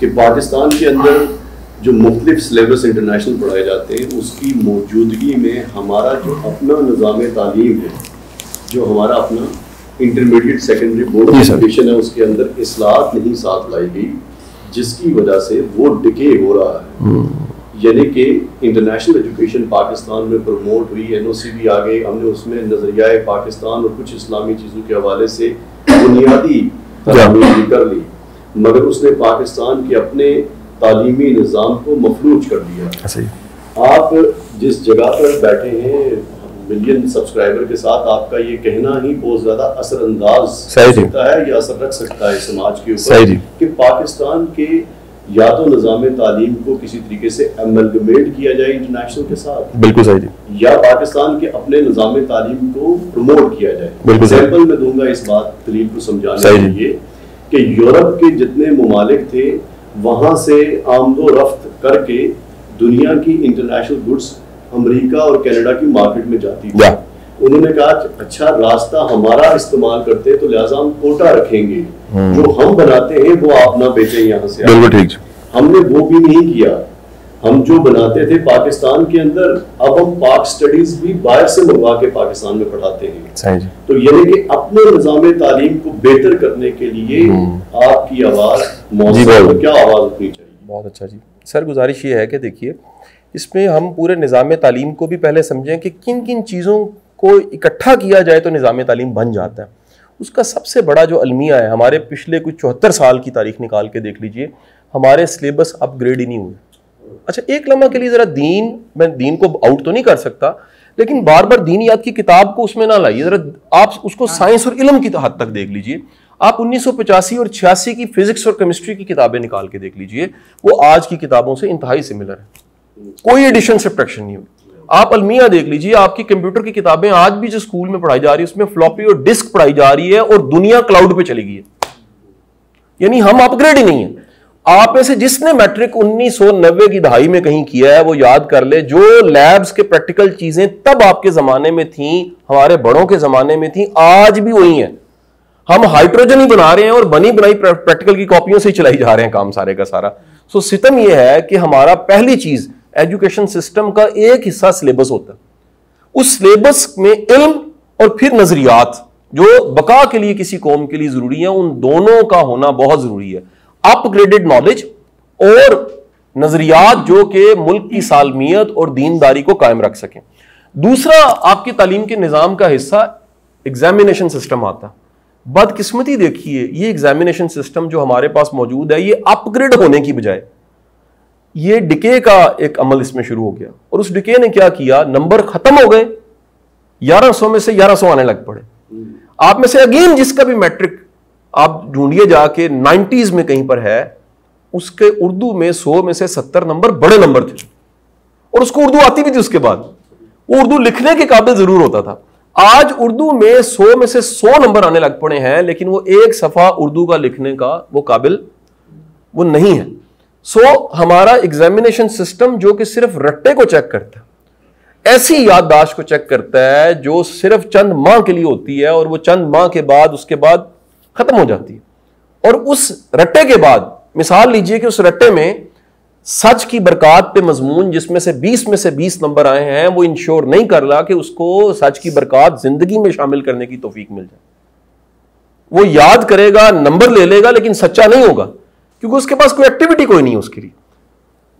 कि पाकिस्तान के अंदर जो मुख्तलिफ़ सिलेबस इंटरनेशनल पढ़ाए जाते हैं उसकी मौजूदगी में हमारा जो अपना निज़ाम तालीम है जो हमारा अपना इंटरमीडिएट सेकेंडरी बोर्ड एजुकेशन है उसके अंदर असलाहत नहीं साथ लाई गई जिसकी वजह से वो डिके हो रहा है। हम्म। यानी कि इंटरनेशनल एजुकेशन पाकिस्तान में प्रमोट हुई एन ओ सी भी आ गई हमने उसमें नज़रिया पाकिस्तान और कुछ इस्लामी चीज़ों के हवाले से बुनियादी कर ली। मगर उसने पाकिस्तान के अपने तालीमी निज़ाम को मफलूज कर दिया। आप जिस जगह पर बैठे हैं मिलियन सब्सक्राइबर के साथ आपका ये कहना ही बहुत ज़्यादा असरअंदाज सकता है या असर रख सकता है समाज के ऊपर कि पाकिस्तान के या तो निज़ाम तालीम को किसी तरीके से एमलगमेट किया जाए इंटरनेशनल के साथ? बिल्कुल सही या पाकिस्तान के अपने निज़ाम तालीम को प्रमोट किया जाए? एग्ज़ाम्पल मैं दूँगा इस बात दलील को समझाने के लिए कि यूरोप के जितने ममालिक थे वहाँ से आमदो रफ्त करके दुनिया की इंटरनेशनल गुड्स अमेरिका और कनाडा की मार्केट में जाती है। उन्होंने कहा अच्छा रास्ता हमारा इस्तेमाल करते हैं तो लिहाजा हम कोटा रखेंगे। हम्म। जो हम बनाते हैं वो आप ना बेचें यहाँ से हमने वो भी नहीं किया। हम जो बनाते थे पाकिस्तान के अंदर अब हम पाक स्टडीज़ भी बाहर से मंगवा के पाकिस्तान में पढ़ाते हैं। तो यानी कि अपने निज़ाम तालीम को बेहतर करने के लिए हम्म। आपकी आवाज़ क्या आवाज़ उठनी चाहिए? बहुत अच्छा जी। सर गुजारिश ये है कि देखिए इसमें हम पूरे निज़ाम तालीम को भी पहले समझें कि किन किन चीज़ों को इकट्ठा किया जाए तो निज़ाम तालीम बन जाता है। उसका सबसे बड़ा जो अलमिया है हमारे पिछले कुछ चौहत्तर साल की तारीख निकाल के देख लीजिए हमारे सिलेबस अपग्रेड ही नहीं हुए। अच्छा एक लम्हा के लिए ज़रा दीन मैं दीन को आउट तो नहीं कर सकता लेकिन बार बार दीन याद की किताब को उसमें ना लाइए। ज़रा आप उसको साइंस और इलम की हद तक देख लीजिए। आप 1985 और छियासी की फिजिक्स और केमिस्ट्री की किताबें निकाल के देख लीजिए। वो आज की किताबों से इंतहाई सिमिलर है। कोई एडिशन सब्ट्रैक्शन नहीं हुई आप अलमिया देख लीजिए आपकी कंप्यूटर की किताबें आज भी जो स्कूल में पढ़ाई जा रही है उसमें फ्लॉपी और डिस्क पढ़ाई जा रही है और दुनिया क्लाउड पे चली गई है। यानी हम अपग्रेड ही नहीं है। आप में से जिसने मैट्रिक 1990 की दहाई में कहीं किया है, वो याद कर ले, जो लैब्स के प्रैक्टिकल चीज़ें तब आपके जमाने में थी, हमारे बड़ों के जमाने में थी, आज भी वही है। हम हाइड्रोजन ही बना रहे हैं और बनी बनाई प्रैक्टिकल की कॉपियों से ही चलाई जा रहे हैं काम सारे का सारा। सो सितम यह है कि हमारा पहली चीज़, एजुकेशन सिस्टम का एक हिस्सा सिलेबस होता। है उस सिलेबस में इल्म और फिर नजरियात, जो बका के लिए किसी कौम के लिए ज़रूरी है, उन दोनों का होना बहुत ज़रूरी है। अपग्रेडेड नॉलेज और नजरियात जो कि मुल्क की सालमियत और दीनदारी को कायम रख सकें। दूसरा, आपकी तालीम के निज़ाम का हिस्सा एग्जामिनेशन सिस्टम आता। बदकिस्मती देखिए, ये एग्जामिनेशन सिस्टम जो हमारे पास मौजूद है, ये अपग्रेड होने की बजाय, ये डिके का एक अमल इसमें शुरू हो गया। और उस डिके ने क्या किया? नंबर खत्म हो गए। 1100 में से 1100 आने लग पड़े। आप में से अगेन जिसका भी मैट्रिक आप ढूंढिए जाके नाइन्टीज में कहीं पर है, उसके उर्दू में सौ में से सत्तर नंबर बड़े नंबर थे। और उसको उर्दू आती भी थी उसके बाद। वो उर्दू लिखने के काबिल ज़रूर होता था। आज उर्दू में सौ में से सौ नंबर आने लग पड़े हैं, लेकिन वो एक सफ़ा उर्दू का लिखने का वो काबिल वो नहीं है। सो हमारा एग्जामिनेशन सिस्टम जो कि सिर्फ़ रट्टे को चेक करता है, ऐसी याददाश्त को चेक करता है जो सिर्फ़ चंद माह के लिए होती है, और वो चंद माह के बाद, उसके बाद खत्म हो जाती है। और उस रट्टे के बाद, मिसाल लीजिए कि उस रट्टे में सच की बरकत पे मजमून, जिसमें से 20 में से 20 नंबर आए हैं, वो इंश्योर नहीं कर रहा कि उसको सच की बरकत ज़िंदगी में शामिल करने की तोफीक मिल जाए। वो याद करेगा, नंबर ले लेगा, लेकिन सच्चा नहीं होगा, क्योंकि उसके पास कोई एक्टिविटी कोई नहीं है उसके लिए।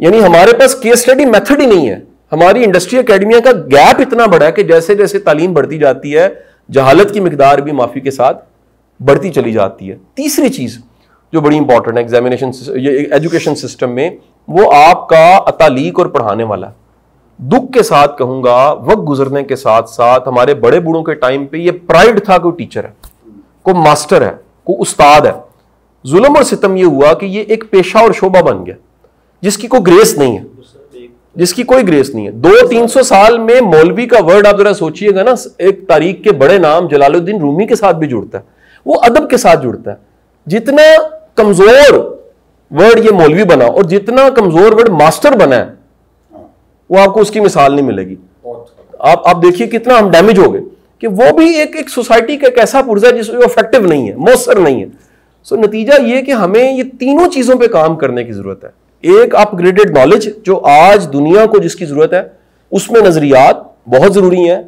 यानी हमारे पास केस स्टडी मेथड ही नहीं है। हमारी इंडस्ट्री अकेडमिया का गैप इतना बड़ा है कि जैसे जैसे तालीम बढ़ती जाती है, जहालत की मकदार भी माफ़ी के साथ बढ़ती चली जाती है। तीसरी चीज़ जो बड़ी इंपॉर्टेंट है एग्जामिनेशन ये एजुकेशन सिस्टम में, वो आपका अतालीक और पढ़ाने वाला है। दुख के साथ कहूँगा, वक्त गुजरने के साथ साथ हमारे बड़े बूढ़ों के टाइम पे ये प्राइड था कोई टीचर है, को मास्टर है, को उस्ताद है। जुल्म और सितम ये हुआ कि ये एक पेशा और शोभा बन गया, जिसकी कोई ग्रेस नहीं है, जिसकी कोई ग्रेस नहीं है। दो तीन सौ साल में मौलवी का वर्ड आप जरा सोचिएगा ना, एक तारीख के बड़े नाम जलालुद्दीन रूमी के साथ भी जुड़ता है। वो अदब के साथ जुड़ता है। जितना कमज़ोर वर्ड ये मौलवी बना और जितना कमज़ोर वर्ड मास्टर बना है वो आपको उसकी मिसाल नहीं मिलेगी। आप आप देखिए कितना हम डैमेज हो गए कि वो भी एक एक सोसाइटी का एक ऐसा पुर्जा है जिसमें इफ़ेक्टिव नहीं है मौसर नहीं है। सो नतीजा ये कि हमें ये तीनों चीज़ों पे काम करने की ज़रूरत है। एक अपग्रेडेड नॉलेज जो आज दुनिया को जिसकी ज़रूरत है उसमें नजरियात बहुत ज़रूरी है।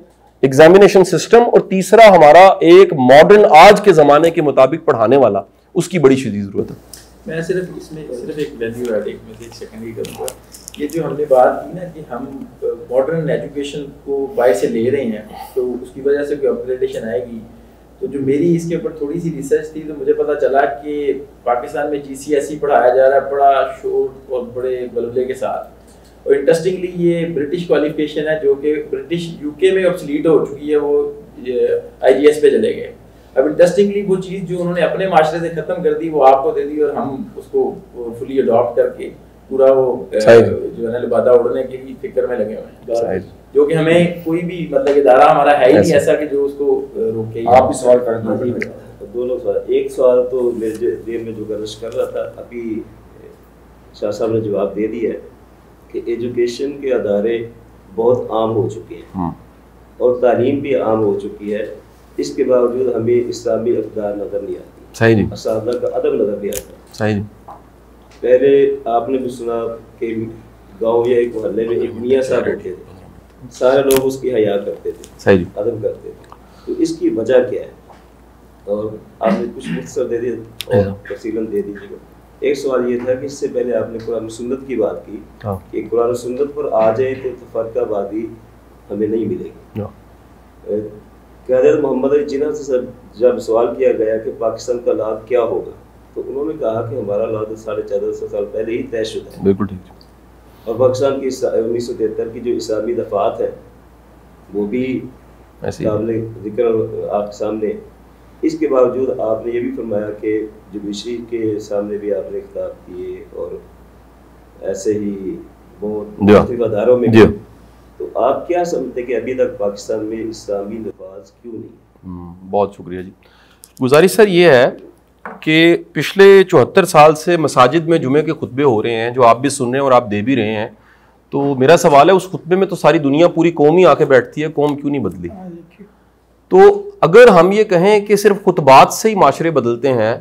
एग्जामिनेशन सिस्टम और तीसरा हमारा एक मॉडर्न आज के ज़माने के मुताबिक पढ़ाने वाला, उसकी बड़ी शदी ज़रूरत है। मैं सिर्फ़ इसमें, सिर्फ़ एक वैल्यू एड एक मैं एक सेकंड ही करूँगा। ये जो हमने बात की ना कि हम मॉडर्न एजुकेशन को बाहर से ले रहे हैं तो उसकी वजह से कोई अपग्रेडेशन आएगी। तो जो मेरी इसके ऊपर थोड़ी सी रिसर्च थी तो मुझे पता चला कि पाकिस्तान में जी पढ़ाया जा रहा है, बड़ा शोर और बड़े बलबले के साथ। और इंटरेस्टिंगली ये ब्रिटिश क्वालिफिकेशन है जो कि ब्रिटिश यूके में ऑब्सलीट हो चुकी है वो आईजीएस पे चले गए। अब इंटरेस्टिंगली वो चीज़ जो उन्होंने अपने माशरे से ख़त्म कर दी वो आपको दे दी और हम उसको फुली अडॉप्ट करके पूरा वो जो है ना लिबादा उड़ने की भी फ़िक्र में लगे हुए हैं। जो कि हमें कोई भी मतलब इदारा हमारा है ही नहीं ऐसा। कि जो उसको रोके आप भी सवाल कर दो तो दो लोग सवाल एक सवाल तो मेरे देर में जो गर्ज कर रहा था अभी शाह साहब ने जवाब दे दिया है। कि एजुकेशन के अदारे बहुत आम हो चुके हैं। हाँ। और तालीम भी आम हो चुकी है। इसके बावजूद हमें इस्लामी अकदार नज़र नहीं आती। सही जी का अदब नज़र नहीं आता। सही जी पहले आपने भी सुना कि गाँव या एक मोहल्ले में एक मियाँ साहब बैठे थे। सारे लोग उसकी हया करते थे सही जी अदब करते थे। तो इसकी वजह क्या है? और आपने कुछ मुख्तर दे दिया और तफसीलन दे दीजिएगा। एक सवाल ये था कि इससे पहले आपने कुरान सुन्नत की बात की हाँ। कि कुरान सुन्नत पर आ जाए तो फ़र्काबादी हमें नहीं मिलेगी। हाँ। हज़रत मोहम्मद जिना से जब सवाल किया गया कि पाकिस्तान का लाद क्या होगा तो उन्होंने कहा कि हमारा लाद साढ़े चौदह सौ साल पहले ही तयशुदा है। बिल्कुल ठीक और पाकिस्तान की उन्नीस सौ तिहत्तर की जो इस्लामी दफात है वो भी ज़िक्र आपके सामने। इसके बावजूद आपने ये भी फरमाया कि जुडिशरी के सामने भी आपने खिताब किए और ऐसे ही बहुत अदारों में तो आप क्या समझते कि अभी तक पाकिस्तान में इस्लामी नफाज क्यों नहीं? हम्म, बहुत शुक्रिया जी। गुजारिश सर ये है कि पिछले चौहत्तर साल से मसाजिद में जुमे के खुतबे हो रहे हैं जो आप भी सुन रहे हैं और आप दे भी रहे हैं। तो मेरा सवाल है उस खुतबे में तो सारी दुनिया पूरी कौम ही आके बैठती है कौम क्यों नहीं बदली? तो अगर हम ये कहें कि सिर्फ़ खुतबात से ही माशरे बदलते हैं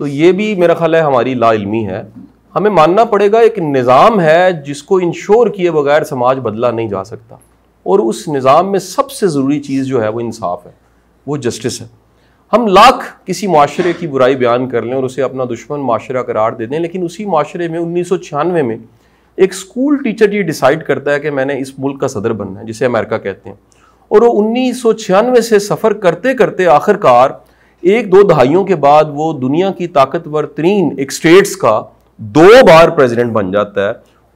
तो ये भी मेरा ख्याल है हमारी लाइलमी है। हमें मानना पड़ेगा एक निज़ाम है जिसको इंश्योर किए बगैर समाज बदला नहीं जा सकता। और उस निज़ाम में सबसे ज़रूरी चीज़ जो है वो इंसाफ है, वो जस्टिस है। हम लाख किसी माशरे की बुराई बयान कर लें और उसे अपना दुश्मन माशरा करार दे दें, लेकिन उसी माशरे में, उन्नीस सौ छियानवे में एक स्कूल टीचर ये डिसाइड करता है कि मैंने इस मुल्क का सदर बनना है, जिसे अमेरिका कहते हैं। और वो उन्नीस सौ छियानवे से सफ़र करते करते आखिरकार एक दो दहाइयों के बाद वो दुनिया की ताकतवर तरीन एक स्टेट्स का दो बार प्रेसिडेंट बन जाता है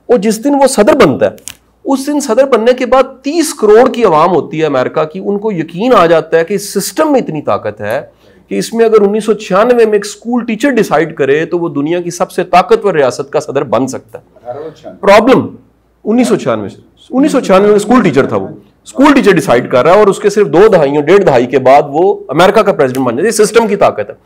और जिस दिन वो सदर बनता है उस दिन सदर बनने के बाद तीस करोड़ की आवाम होती है अमेरिका की उनको यकीन आ जाता है कि इस सिस्टम में इतनी ताकत है कि इसमें अगर उन्नीस में एक स्कूल टीचर डिसाइड करे तो वो दुनिया की सबसे ताकतवर रियासत का सदर बन सकता है। प्रॉब्लम उन्नीस सौ छियानवे से उन्नीस में स्कूल टीचर था वो। स्कूल टीचर डिसाइड कर रहा है और उसके सिर्फ़ दो दहाइयों, डेढ़ दहाई के बाद वो अमेरिका का प्रेसिडेंट बन है। सिस्टम की ताकत है।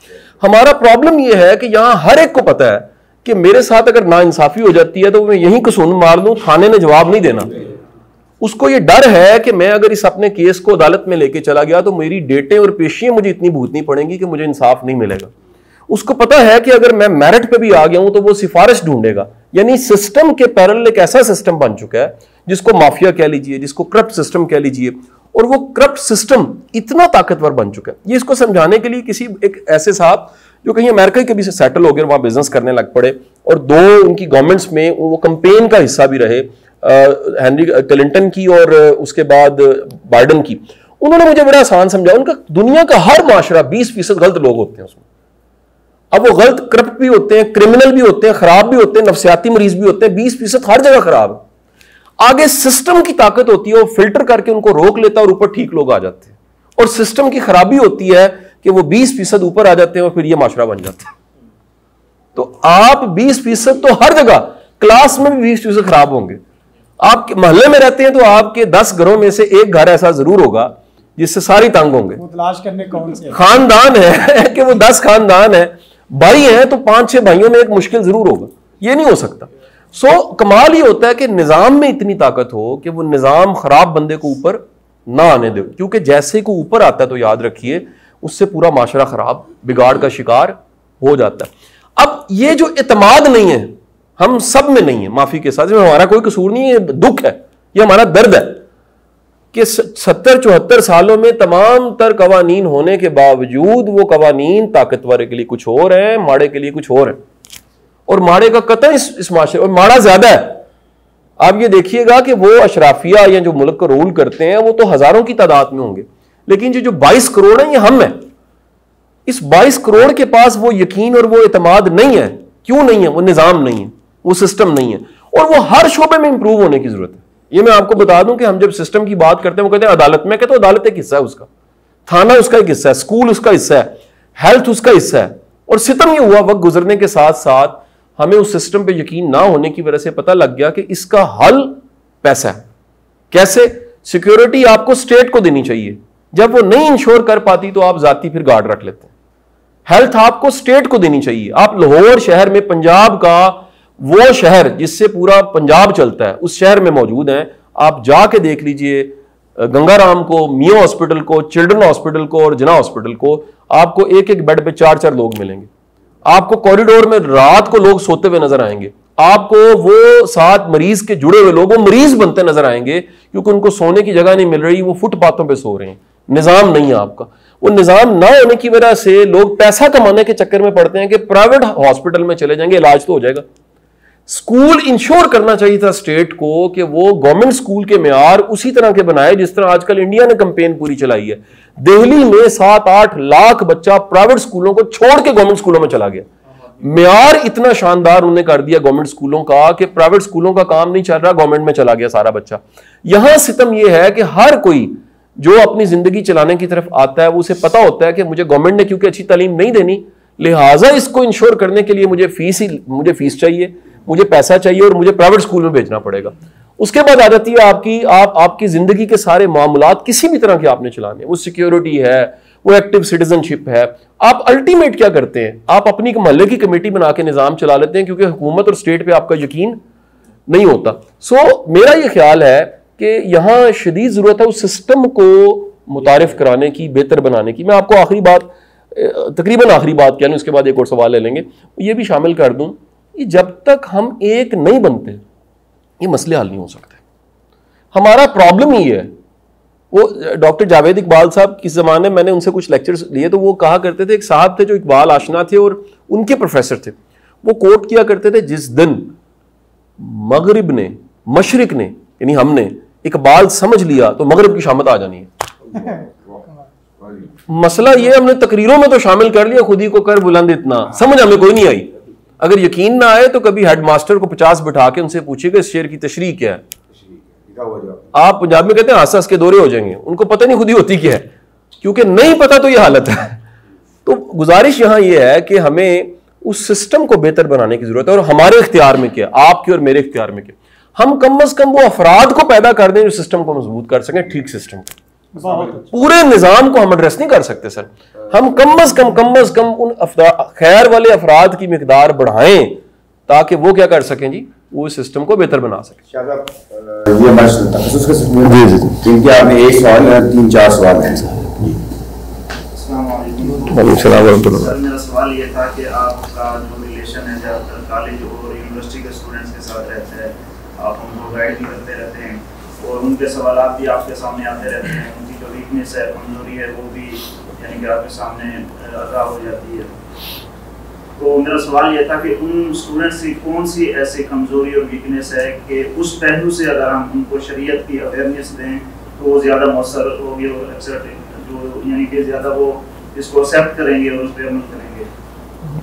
हमारा प्रॉब्लम ये है कि यहाँ हर एक को पता है कि मेरे साथ अगर ना इंसाफी हो जाती है तो मैं यहीं कसून मार दूँ, थाने ने जवाब नहीं देना। उसको ये डर है कि मैं अगर इस अपने केस को अदालत में लेके चला गया तो मेरी डेटें और पेशियाँ मुझे इतनी भूतनी पड़ेंगी कि मुझे इंसाफ नहीं मिलेगा। उसको पता है कि अगर मैं मेरिट पे भी आ गया हूँ तो वो सिफारिश ढूंढेगा। यानी सिस्टम के पैरल एक ऐसा सिस्टम बन चुका है जिसको माफिया कह लीजिए, जिसको करप्ट सिस्टम कह लीजिए, और वो करप्ट सिस्टम इतना ताकतवर बन चुका है। ये इसको समझाने के लिए किसी एक ऐसे साहब जो कहीं अमेरिका के भी से सेटल हो गए वहाँ बिज़नेस करने लग पड़े, और दो उनकी गवर्नमेंट्स में वो कंपेन का हिस्सा भी रहे हेनरी क्लिंटन की और उसके बाद बाइडन की। उन्होंने मुझे बड़ा आसान समझा उनका दुनिया का हर माशरा बीस फ़ीसद गलत लोग होते हैं उसमें। अब वो गलत करप्ट भी होते हैं क्रिमिनल भी होते हैं, खराब भी होते हैं, नफसियाती मरीज़ भी होते हैं, बीस फ़ीसद हर जगह खराब है। आगे सिस्टम की ताकत होती है वो फ़िल्टर करके उनको रोक लेता है और ऊपर ठीक लोग आ जाते हैं। और सिस्टम की खराबी होती है कि वो बीस फ़ीसद ऊपर आ जाते हैं और फिर ये माशरा बन जाता है। तो आप बीस फ़ीसद तो हर जगह क्लास में भी बीस फ़ीसद खराब होंगे। आप मोहल्ले में रहते हैं तो आपके दस घरों में से एक घर ऐसा ज़रूर होगा जिससे सारी तंग होंगे। खानदान है कि वो दस खानदान है। भाई हैं तो पाँच छह भाइयों में एक मुश्किल ज़रूर होगा। ये नहीं हो सकता। सो so, कमाल ये होता है कि निज़ाम में इतनी ताकत हो कि वो निज़ाम खराब बंदे को ऊपर ना आने दे। क्योंकि जैसे को ऊपर आता है तो याद रखिए उससे पूरा माशरा खराब बिगाड़ का शिकार हो जाता है। अब ये जो इतमाद नहीं है हम सब में नहीं है माफ़ी के साथ। हमारा कोई कसूर नहीं है दुख है ये हमारा दर्द है कि सत्तर चौहत्तर सालों में तमाम तर कवानीन होने के बावजूद वो कवानीन ताकतवर के लिए कुछ और है माड़े के लिए कुछ और है। और माड़े का कतन इस, इस माशरे और माड़ा ज़्यादा है। आप ये देखिएगा कि वो अशराफिया या जो मुल्क को रूल करते हैं वो तो हज़ारों की तादाद में होंगे। लेकिन जो बाईस करोड़ है ये हम हैं। इस बाईस करोड़ के पास वो यकीन और वो एतमाद नहीं है। क्यों नहीं है? वो निज़ाम नहीं है। वो सिस्टम नहीं है। और वो हर शोबे में इंप्रूव होने की ज़रूरत है। ये मैं आपको बता दूँ कि हम जब सिस्टम की बात करते हैं वो कहते हैं अदालत में कहते अदालत एक हिस्सा है उसका। थाना उसका एक हिस्सा है स्कूल उसका हिस्सा है हेल्थ उसका हिस्सा है। और सितम ये हुआ वक्त गुजरने के साथ साथ हमें उस सिस्टम पे यकीन ना होने की वजह से पता लग गया कि इसका हल पैसा है। कैसे? सिक्योरिटी आपको स्टेट को देनी चाहिए। जब वो नहीं इंश्योर कर पाती तो आप जाती फिर गार्ड रख लेते हैं। हेल्थ आपको स्टेट को देनी चाहिए। आप लाहौर शहर में पंजाब का वो शहर जिससे पूरा पंजाब चलता है, उस शहर में मौजूद हैं। आप जाके देख लीजिए, गंगाराम को, मियो हॉस्पिटल को चिल्ड्रन हॉस्पिटल को और जना हॉस्पिटल को आपको एक एक बेड पे चार चार लोग मिलेंगे। आपको कॉरिडोर में रात को लोग सोते हुए नज़र आएँगे। आपको वो साथ मरीज़ के जुड़े हुए लोग, वो मरीज़ बनते नज़र आएँगे, क्योंकि उनको सोने की जगह नहीं मिल रही, वो फुटपाथों पे सो रहे हैं। निज़ाम नहीं है आपका। वो निज़ाम ना होने की वजह से लोग पैसा कमाने के चक्कर में पड़ते हैं कि प्राइवेट हॉस्पिटल में चले जाएँगे, इलाज तो हो जाएगा। स्कूल इंश्योर करना चाहिए था स्टेट को कि वो गवर्नमेंट स्कूल के मैार उसी तरह के बनाए जिस तरह आजकल इंडिया ने कंपेन पूरी चलाई है। दिल्ली में सात आठ लाख बच्चा प्राइवेट स्कूलों को छोड़ के गवर्नमेंट स्कूलों में चला गया। म्यार इतना शानदार उन्हें कर दिया गवर्नमेंट स्कूलों का कि प्राइवेट स्कूलों का काम नहीं चल रहा, गवर्नमेंट में चला गया सारा बच्चा। यहाँ सितम यह है कि हर कोई जो अपनी ज़िंदगी चलाने की तरफ़ आता है, वो उसे पता होता है कि मुझे गवर्नमेंट ने क्योंकि अच्छी तालीम नहीं देनी, लिहाजा इसको इंश्योर करने के लिए मुझे फ़ीस ही, मुझे फ़ीस चाहिए। मुझे पैसा चाहिए और मुझे प्राइवेट स्कूल में भेजना पड़ेगा। उसके बाद आ जाती है आपकी आप आपकी ज़िंदगी के सारे मामला किसी भी तरह के आपने चलाने वो सिक्योरिटी है वो एक्टिव सिटीजनशिप है। आप अल्टीमेट क्या करते हैं? आप अपनी मोहल्ले की कमेटी बना के निज़ाम चला लेते हैं क्योंकि हुकूमत और स्टेट पे आपका यकीन नहीं होता। सो so, मेरा ये ख्याल है कि यहाँ शदीद ज़रूरत है उस सिस्टम को मुतारफ कराने की बेहतर बनाने की। मैं आपको आखिरी बात तकरीबन आखिरी बात क्या उसके बाद एक और सवाल ले लेंगे। ये भी शामिल कर दूँ। कि जब तक हम एक नहीं बनते ये मसले हल नहीं हो सकते। हमारा प्रॉब्लम ही है। वो डॉक्टर जावेद इकबाल साहब किस ज़माने मैंने उनसे कुछ लेक्चर्स लिए तो वो कहा करते थे एक साहब थे जो इकबाल आशना थे और उनके प्रोफेसर थे। वो कोट किया करते थे जिस दिन मगरिब ने मशरक ने यानी हमने इकबाल समझ लिया तो मगरब की शामत आ जानी है। मसला ये हमने तकरीरों में तो शामिल कर लिया खुद ही को कर बुलंद इतना। समझ हमें कोई नहीं आई। अगर यकीन ना आए तो कभी हेडमास्टर को पचास बिठा के उनसे पूछिएगा इस शेर की तशरी क्या है? आप पंजाब में कहते हैं हंस हंस के दौरे हो जाएँगे। उनको पता नहीं खुद ही होती क्या है क्योंकि नहीं पता तो ये हालत है। तो गुजारिश यहाँ यह है कि हमें उस सिस्टम को बेहतर बनाने की ज़रूरत है और हमारे इख्तियार में क्या आपके और मेरे इख्तियार में क्या हम कम अज कम वो अफराद को पैदा कर दें जो सिस्टम को मज़बूत कर सकें ठीक सिस्टम को। पूरे निज़ाम को हम एड्रेस नहीं कर सकते सर हम कम अज कम कम अज कम उन खैर वाले अफराद की मकदार बढ़ाएँ ताकि वो क्या कर सकें जी? वो सिस्टम को बेहतर बना सके। ये जी जी जी। आपने एक सवाल तीन चार सवाल हैं मेरा सवाल ये था कि आपका जो रिलेशन है ज़्यादातर कॉलेज और यूनिवर्सिटी के स्टूडेंट्स के साथ रहता है। आप उनको गाइड करते रहते हैं और उनके सवाल भी आपके सामने आते रहते हैं। उनकी जो वीकनेस है, कमज़ोरी है, वो भी यानी कि आपके सामने आगाह हो जाती है। तो मेरा सवाल ये था कि उन स्टूडेंट्स की कौन सी ऐसी कमज़ोरी और वीकनेस है कि उस पहलू से अगर हम उनको शरीयत की अवेयरनेस दें तो वो ज़्यादा मौसर होगी और एक्सेप्ट जो यानी कि ज़्यादा वो इसको एक्सेप्ट करेंगे और उस पर अमल करेंगे।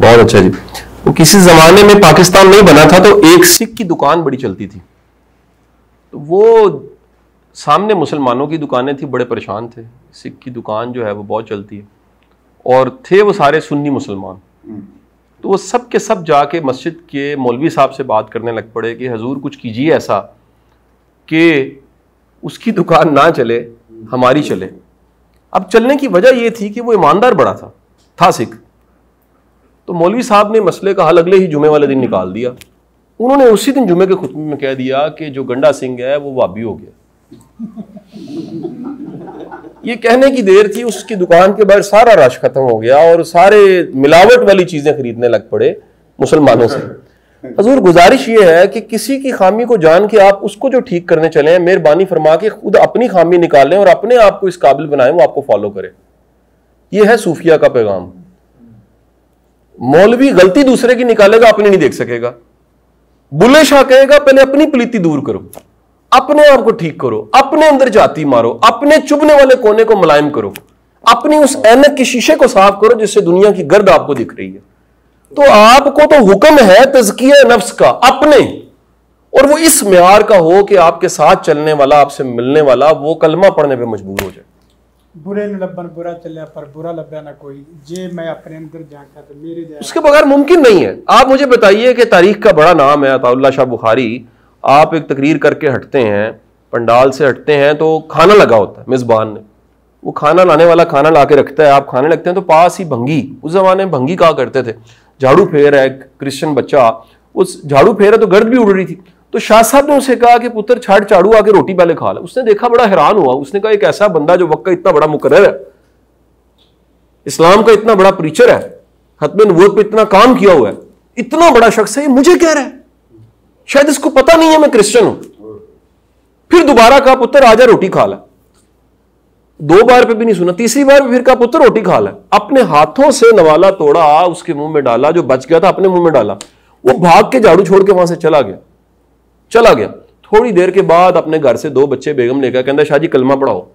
बहुत अच्छा जी। वो किसी ज़माने में पाकिस्तान नहीं बना था तो एक सिख की दुकान बड़ी चलती थी। तो वो सामने मुसलमानों की दुकानें थी बड़े परेशान थे। सिख की दुकान जो है वो बहुत चलती है। और थे वो सारे सुन्नी मुसलमान। तो वो सब के सब जाके मस्जिद के मौलवी साहब से बात करने लग पड़े कि हजूर कुछ कीजिए ऐसा कि उसकी दुकान ना चले हमारी चले। अब चलने की वजह यह थी कि वो ईमानदार बड़ा था था सिख। तो मौलवी साहब ने मसले का हल अगले ही जुमे वाले दिन निकाल दिया। उन्होंने उसी दिन जुमे के खुतबे में कह दिया कि जो गंडा सिंह है वो वाबी हो गया। ये कहने की देर थी, उसकी दुकान के बाहर सारा रश खत्म हो गया और सारे मिलावट वाली चीज़ें खरीदने लग पड़े मुसलमानों से। हजूर, गुजारिश ये है कि किसी की खामी को जान के आप उसको जो ठीक करने चले हैं, मेहरबानी फरमा के खुद अपनी खामी निकालें और अपने आप को इस काबिल बनाएँ, वो आपको फॉलो करे। ये है सूफिया का पैगाम। मौलवी गलती दूसरे की निकालेगा, अपनी नहीं देख सकेगा। बुले शाह कहेगा, पहले अपनी पलीती दूर करो। अपने आप को ठीक करो अपने अंदर जाती मारो अपने चुभने वाले कोने को मुलायम करो। अपनी उस ऐनक के शीशे को साफ़ करो जिससे दुनिया की गर्द आपको दिख रही है। तो आपको तो हुक्म है तजकिया नफ्स का अपने। और वो इस म्यार का हो कि आपके साथ चलने वाला आपसे मिलने वाला वो कलमा पढ़ने पे मजबूर हो जाए। बुरे न लबन बुरा चले पर बुरा लब्या ना कोई। जे मैं अपने अंदर जाकर तो मेरे उसके बगैर मुमकिन नहीं है। आप मुझे बताइए कि तारीख का बड़ा नाम है अताउल्ला शाह बुखारी। आप एक तकरीर करके हटते हैं, पंडाल से हटते हैं तो खाना लगा होता है, मेज़बान ने। वो खाना लाने वाला खाना ला के रखता है, आप खाने लगते हैं तो पास ही भंगी। उस जमाने में भंगी कहा करते थे? झाड़ू फेर है क्रिश्चियन बच्चा, उस झाड़ू फेर है तो गर्द भी उड़ रही थी। तो शाह साहब ने उसे कहा कि, पुत्र छाड़ चाड़ू आके रोटी पहले खा ले। उसने देखा बड़ा हैरान हुआ। उसने कहा, एक ऐसा बंदा जो वक्त का इतना बड़ा मुकर है, इस्लाम का इतना बड़ा प्रीचर है हतम नबूत पे इतना काम किया हुआ है, इतना बड़ा शख्स है, ये मुझे कह रहा है। शायद इसको पता नहीं है मैं क्रिश्चियन हूं फिर दोबारा कहा पुत्र आजा रोटी खा ला दो बार पे भी नहीं सुना तीसरी बार फिर कहा पुत्र रोटी खा ला अपने हाथों से नवाला तोड़ा उसके मुंह में डाला जो बच गया था अपने मुंह में डाला वो भाग के झाड़ू छोड़ के वहां से चला गया चला गया थोड़ी देर के बाद अपने घर से दो बच्चे बेगम लेकर कहता शाह जी कलमा पढ़ाओ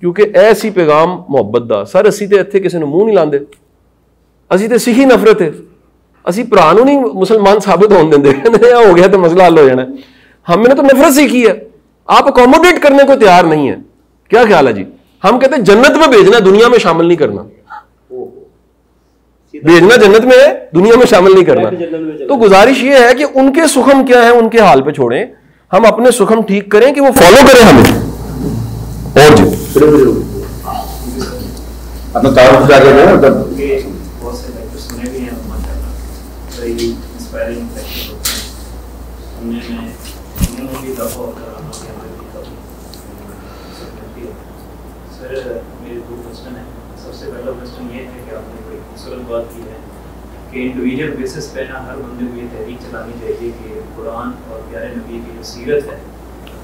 क्योंकि ऐसी पैगाम ਮੁਹੱਬਤ ਦਾ ਸਰ ਅਸੀਂ ਤੇ ਇੱਥੇ ਕਿਸੇ ਨੂੰ ਮੂੰਹ ਨਹੀਂ ਲਾਉਂਦੇ ਅਸੀਂ ਤੇ ਸਿੱਖੀ ਨਫ਼ਰਤ ਹੈ ਅਸੀਂ ਭਰਾ ਨੂੰ ਨਹੀਂ ਮੁਸਲਮਾਨ ਸਾਬਤ ਹੋਣ ਦਿੰਦੇ ਕਹਿੰਦੇ ਹੋ ਗਿਆ तो मसला हल हो जाना हमने तो नफरत सीखी है आप अकोमोडेट करने को तैयार नहीं है क्या ख्याल है जी हम कहते हैं जन्नत में भेजना दुनिया में शामिल नहीं करना भेजना जन्नत में है दुनिया में शामिल नहीं करना तो गुजारिश ये है कि उनके सुखम क्या है उनके हाल पे छोड़ें हम अपने सुखम ठीक करें कि वो फॉलो करें हमें और जी इंस्पायरिंग लेक्चर होते हैं सुनने में सुनने में भी दफ़ा होता है हम लोग के अंदर भी काफ़ी सब सर मेरे दो क्वेश्चन हैं। सबसे पहला क्वेश्चन ये है कि आपने कोई खूबसूरत बात की है? कि इंडिविजुअल बेसिस पे ना हर बंदे को ये तहरीक चलानी चाहिए कि कुरान और प्यारे नबी की जो सीरत है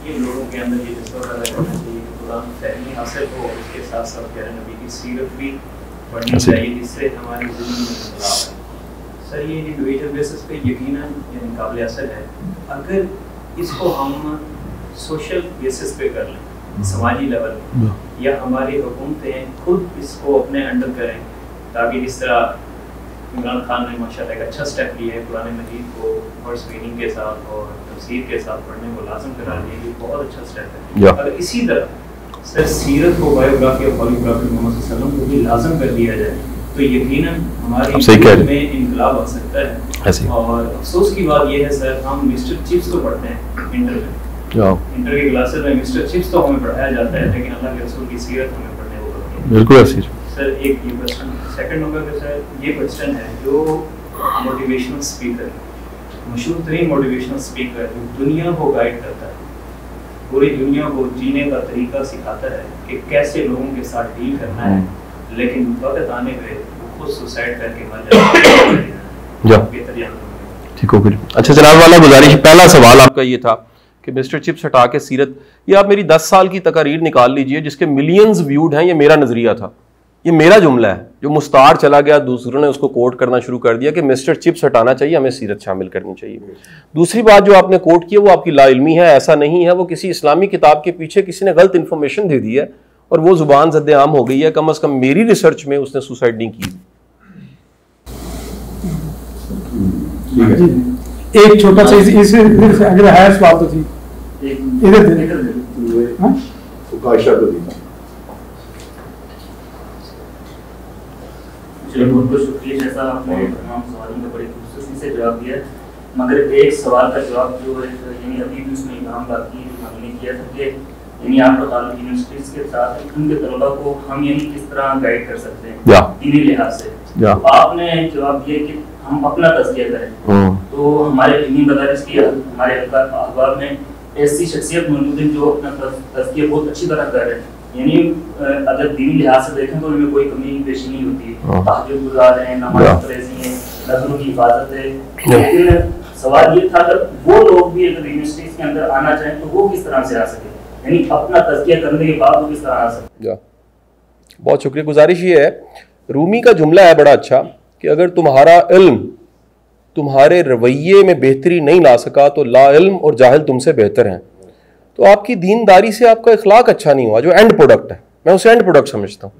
ये लोगों के अंदर ये जज्बा पैदा करना चाहिए कि कुरान फहमी हासिल हो और उसके साथ साथ प्यारे नबी की सीरत भी पढ़नी चाहिए जिससे हमारी ज़िंदगी में है सर ये इंडिविजुअल बेसिस पे यकीनन यानी काबिल असर है। अगर इसको हम सोशल बेसिस पे कर लें समाजी लेवल या हमारी हुकूमतें खुद इसको अपने अंडर करें ताकि जिस तरह इमरान खान ने माशाल्लाह एक अच्छा स्टेप लिया है कुरान मजीद को फ़र्स्ट रीडिंग के साथ और तफसीर के साथ पढ़ने को लाजम करा दिया ये बहुत अच्छा स्टेप है। अगर इसी तरह सर सीरत को बायोग्राफी और पॉलीग्राफी मोहम्मद को भी लाजम कर दिया जाए तो यकीन हमारी में इनकलाब आ सकता है। ऐसे और अफसोस की बात यह है सर हम मिस्टर चिप्स को पढ़ते हैं इंटर में। इंटर की क्लासेस में मिस्टर चिप्स तो हमें पढ़ाया जाता है लेकिन अल्लाह के रसूल की सीरत हमें पढ़ने को बिल्कुल ऐसे सर एक ये क्वेश्चन सेकंड नंबर पे सर ये क्वेश्चन है जो मोटिवेशनल स्पीकर मशहूर तरीन मोटिवेशनल स्पीकर जो दुनिया को गाइड करता है। पूरी दुनिया को जीने का तरीका सिखाता है कि कैसे लोगों के साथ डील करना है। लेकिन वक्त आने पे वो खुद सुसाइड करके मर होंगे ठीक हो फिर अच्छा जनाब वाला गुजारिश पहला सवाल आपका ये था कि मिस्टर चिप्स हटा के सीरत ये आप मेरी दस साल की तकारीर निकाल लीजिए जिसके मिलियंस व्यूड हैं ये मेरा नज़रिया था। ये मेरा जुमला है। जो मुस्तार चला गया दूसरों ने उसको कोट करना शुरू कर दिया कि मिस्टर चिप्स हटाना चाहिए हमें सीरत शामिल करनी चाहिए। दूसरी बात जो आपने कोट की है वो आपकी लाइलमी है ऐसा नहीं है। वो किसी इस्लामी किताब के पीछे किसी ने गलत इन्फॉर्मेशन दे दी है और वो ज़ुबान जद आम हो गई है। कम अज कम मेरी रिसर्च में उसने सुसाइड नहीं की। ठीक है। एक छोटा सा इस इस इधर से अगर है सवाल तो थी इधर दे। इधर दे। हाँ? उकाशा को दी चलिए बहुत बहुत शुक्रिया जैसा आपने तमाम सवालों का बड़ी खूबसूरती से जवाब दिया। मगर एक सवाल का जवाब जो है यानी अभी भी उसमें इमाम बात की हमने किया था कि यानी आपका ताल्लुक यूनिवर्सिटीज के साथ उनके तलबा को हम यानी किस तरह गाइड कर सकते हैं या। दीनी लिहाज से। या। तो आपने जवाब दिया कि हम अपना तस्किया करें। हम्म, तो हमारे दीनी मदारस की हमारे अखबार में ऐसी शख्सियत मौजूद है जो अपना तस्किया बहुत अच्छी तरह कर रहे हैं। यानी अगर दीनी लिहाज से देखें तो उनमें कोई कमी पेशी नहीं होती। हाँ। है गुजार हैं नमाज़। परहेजी हैं नज़रों की हिफाजत है। लेकिन सवाल ये था अगर वो लोग भी अगर यूनिवर्सिटीज के अंदर आना चाहें तो वो किस तरह से आ सके? यानी अपना तस्किया करने के बाद वो किस तरह आ सके? बहुत शुक्रिया गुजारिश ये है। रूमी का जुमला है बड़ा अच्छा। कि अगर तुम्हारा इल्म तुम्हारे रवैये में बेहतरी नहीं ला सका तो ला इल्म और जाहिल तुमसे बेहतर हैं। तो आपकी दीनदारी से आपका इखलाक अच्छा नहीं हुआ, जो एंड प्रोडक्ट है। मैं उसे एंड प्रोडक्ट समझता हूँ।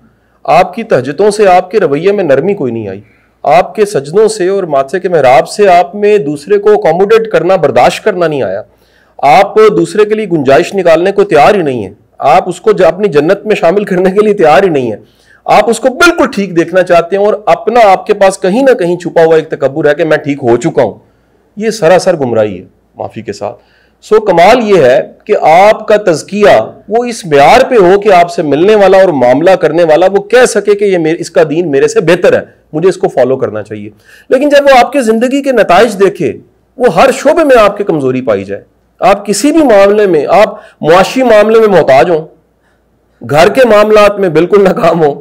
आपकी तहजतों से आपके रवैये में नरमी कोई नहीं आई। आपके सजनों से और माथे के महराब से आप में दूसरे को अकोमोडेट करना, बर्दाश्त करना नहीं आया। आप दूसरे के लिए गुंजाइश निकालने को तैयार ही नहीं है। आप उसको अपनी जन्नत में शामिल करने के लिए तैयार ही नहीं है। आप उसको बिल्कुल ठीक देखना चाहते हैं और अपना आपके पास कहीं ना कहीं छुपा हुआ एक तकबर है कि मैं ठीक हो चुका हूँ। ये सरासर गुमराही है, माफ़ी के साथ। सो कमाल ये है कि आपका तजकिया, वो इस म्यार पे हो कि आपसे मिलने वाला और मामला करने वाला, वो कह सके कि ये मेरे, इसका दीन मेरे से बेहतर है, मुझे इसको फॉलो करना चाहिए। लेकिन जब वो आपके ज़िंदगी के नतज देखे, वो हर शोबे में आपकी कमज़ोरी पाई जाए। आप किसी भी मामले में, आप मुआशी मामले में मोहताज हो, घर के मामलात में बिल्कुल नाकाम हो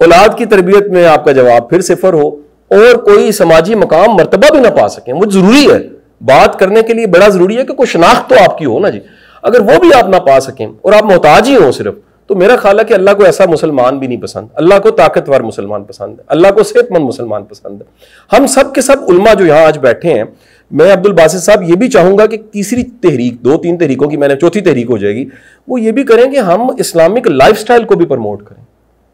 औलाद की तरबियत में आपका जवाब फिर सिफर हो और कोई समाजी मकाम मरतबा भी ना पा सकें। वो ज़रूरी है। बात करने के लिए बड़ा ज़रूरी है कि कोई शनाख्त तो आपकी हो ना जी। अगर वो भी आप ना पा सकें और आप मोहताज ही हो सिर्फ़ तो मेरा ख्याल है कि अल्लाह को ऐसा मुसलमान भी नहीं पसंद। अल्लाह को ताकतवर मुसलमान पसंद है। अल्लाह को सेहतमंद मुसलमान पसंद है। हम सब के सब उल्मा जो यहाँ आज बैठे हैं, मैं अब्दुल बासित साहब ये भी चाहूँगा कि तीसरी तहरीक, दो तीन तहरीकों की, मैंने चौथी तहरीक हो जाएगी, वो ये भी करें कि हम इस्लामिक लाइफस्टाइल को भी प्रमोट करें।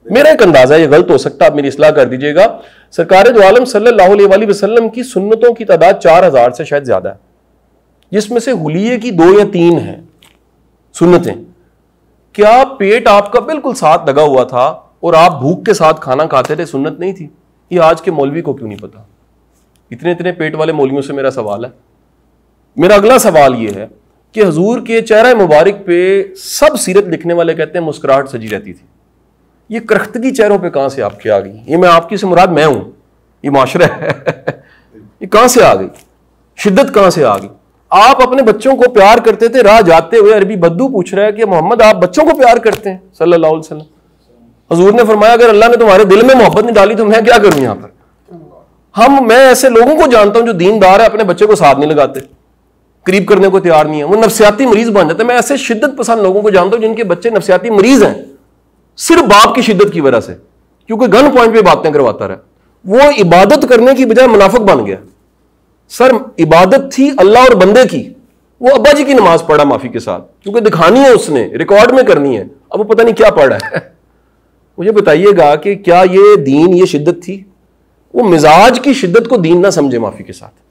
मेरा एक अंदाज़ा है, ये गलत हो सकता है आप मेरी इसलाह कर दीजिएगा। सरकार दो आलम सल्लल्लाहु अलैहि वसल्लम की सुन्नतों की तादाद चार हज़ार से शायद ज़्यादा है। जिसमें से हुलिये की दो या तीन है सुन्नतें। क्या पेट आपका बिल्कुल साथ लगा हुआ था और आप भूख के साथ खाना खाते थे सुन्नत नहीं थी? ये आज के मौलवी को क्यों नहीं पता? इतने इतने पेट वाले मौलवियों से मेरा सवाल है। मेरा अगला सवाल यह है कि हजूर के चेहरा मुबारक पे सब सीरत लिखने वाले कहते हैं मुस्कुराहट सजी रहती थी। ये करख्तगी चेहरों पे कहाँ से आपकी आ गई? ये मैं आपकी से मुराद मैं हूँ। ये माशरा है। ये कहाँ से आ गई? शिद्दत कहाँ से आ गई? आप अपने बच्चों को प्यार करते थे, राह जाते हुए अरबी बद्दू पूछ रहा है कि मोहम्मद, आप बच्चों को प्यार करते हैं? सल्लल्लाहु अलैहि वसल्लम। हजूर ने फरमाया, अगर अल्लाह ने तुम्हारे दिल में मोहब्बत नहीं डाली तो मैं क्या करूँ यहाँ पर? हम, मैं ऐसे लोगों को जानता हूँ जो दीनदार है, अपने बच्चे को साथ नहीं लगाते। करीब करने को तैयार नहीं है। वो नफसियाती मरीज़ बन जाते मैं ऐसे शिद्दत पसंद लोगों को जानता हूँ जिनके बच्चे नफसियाती मरीज़ हैं। सिर्फ़ बाप की शिद्दत की वजह से, क्योंकि गन पॉइंट पे बातें करवाता रहा। वो इबादत करने की बजाय मुनाफक बन गया। सर, इबादत थी अल्लाह और बंदे की। वो अब्बा जी की नमाज़ पढ़ा माफ़ी के साथ, क्योंकि दिखानी है उसने रिकॉर्ड में करनी है। अब वो पता नहीं क्या पढ़ा है। मुझे बताइएगा कि क्या ये दीन, ये शिद्दत थी? वो मिजाज की शिद्दत को दीन ना समझे माफ़ी के साथ।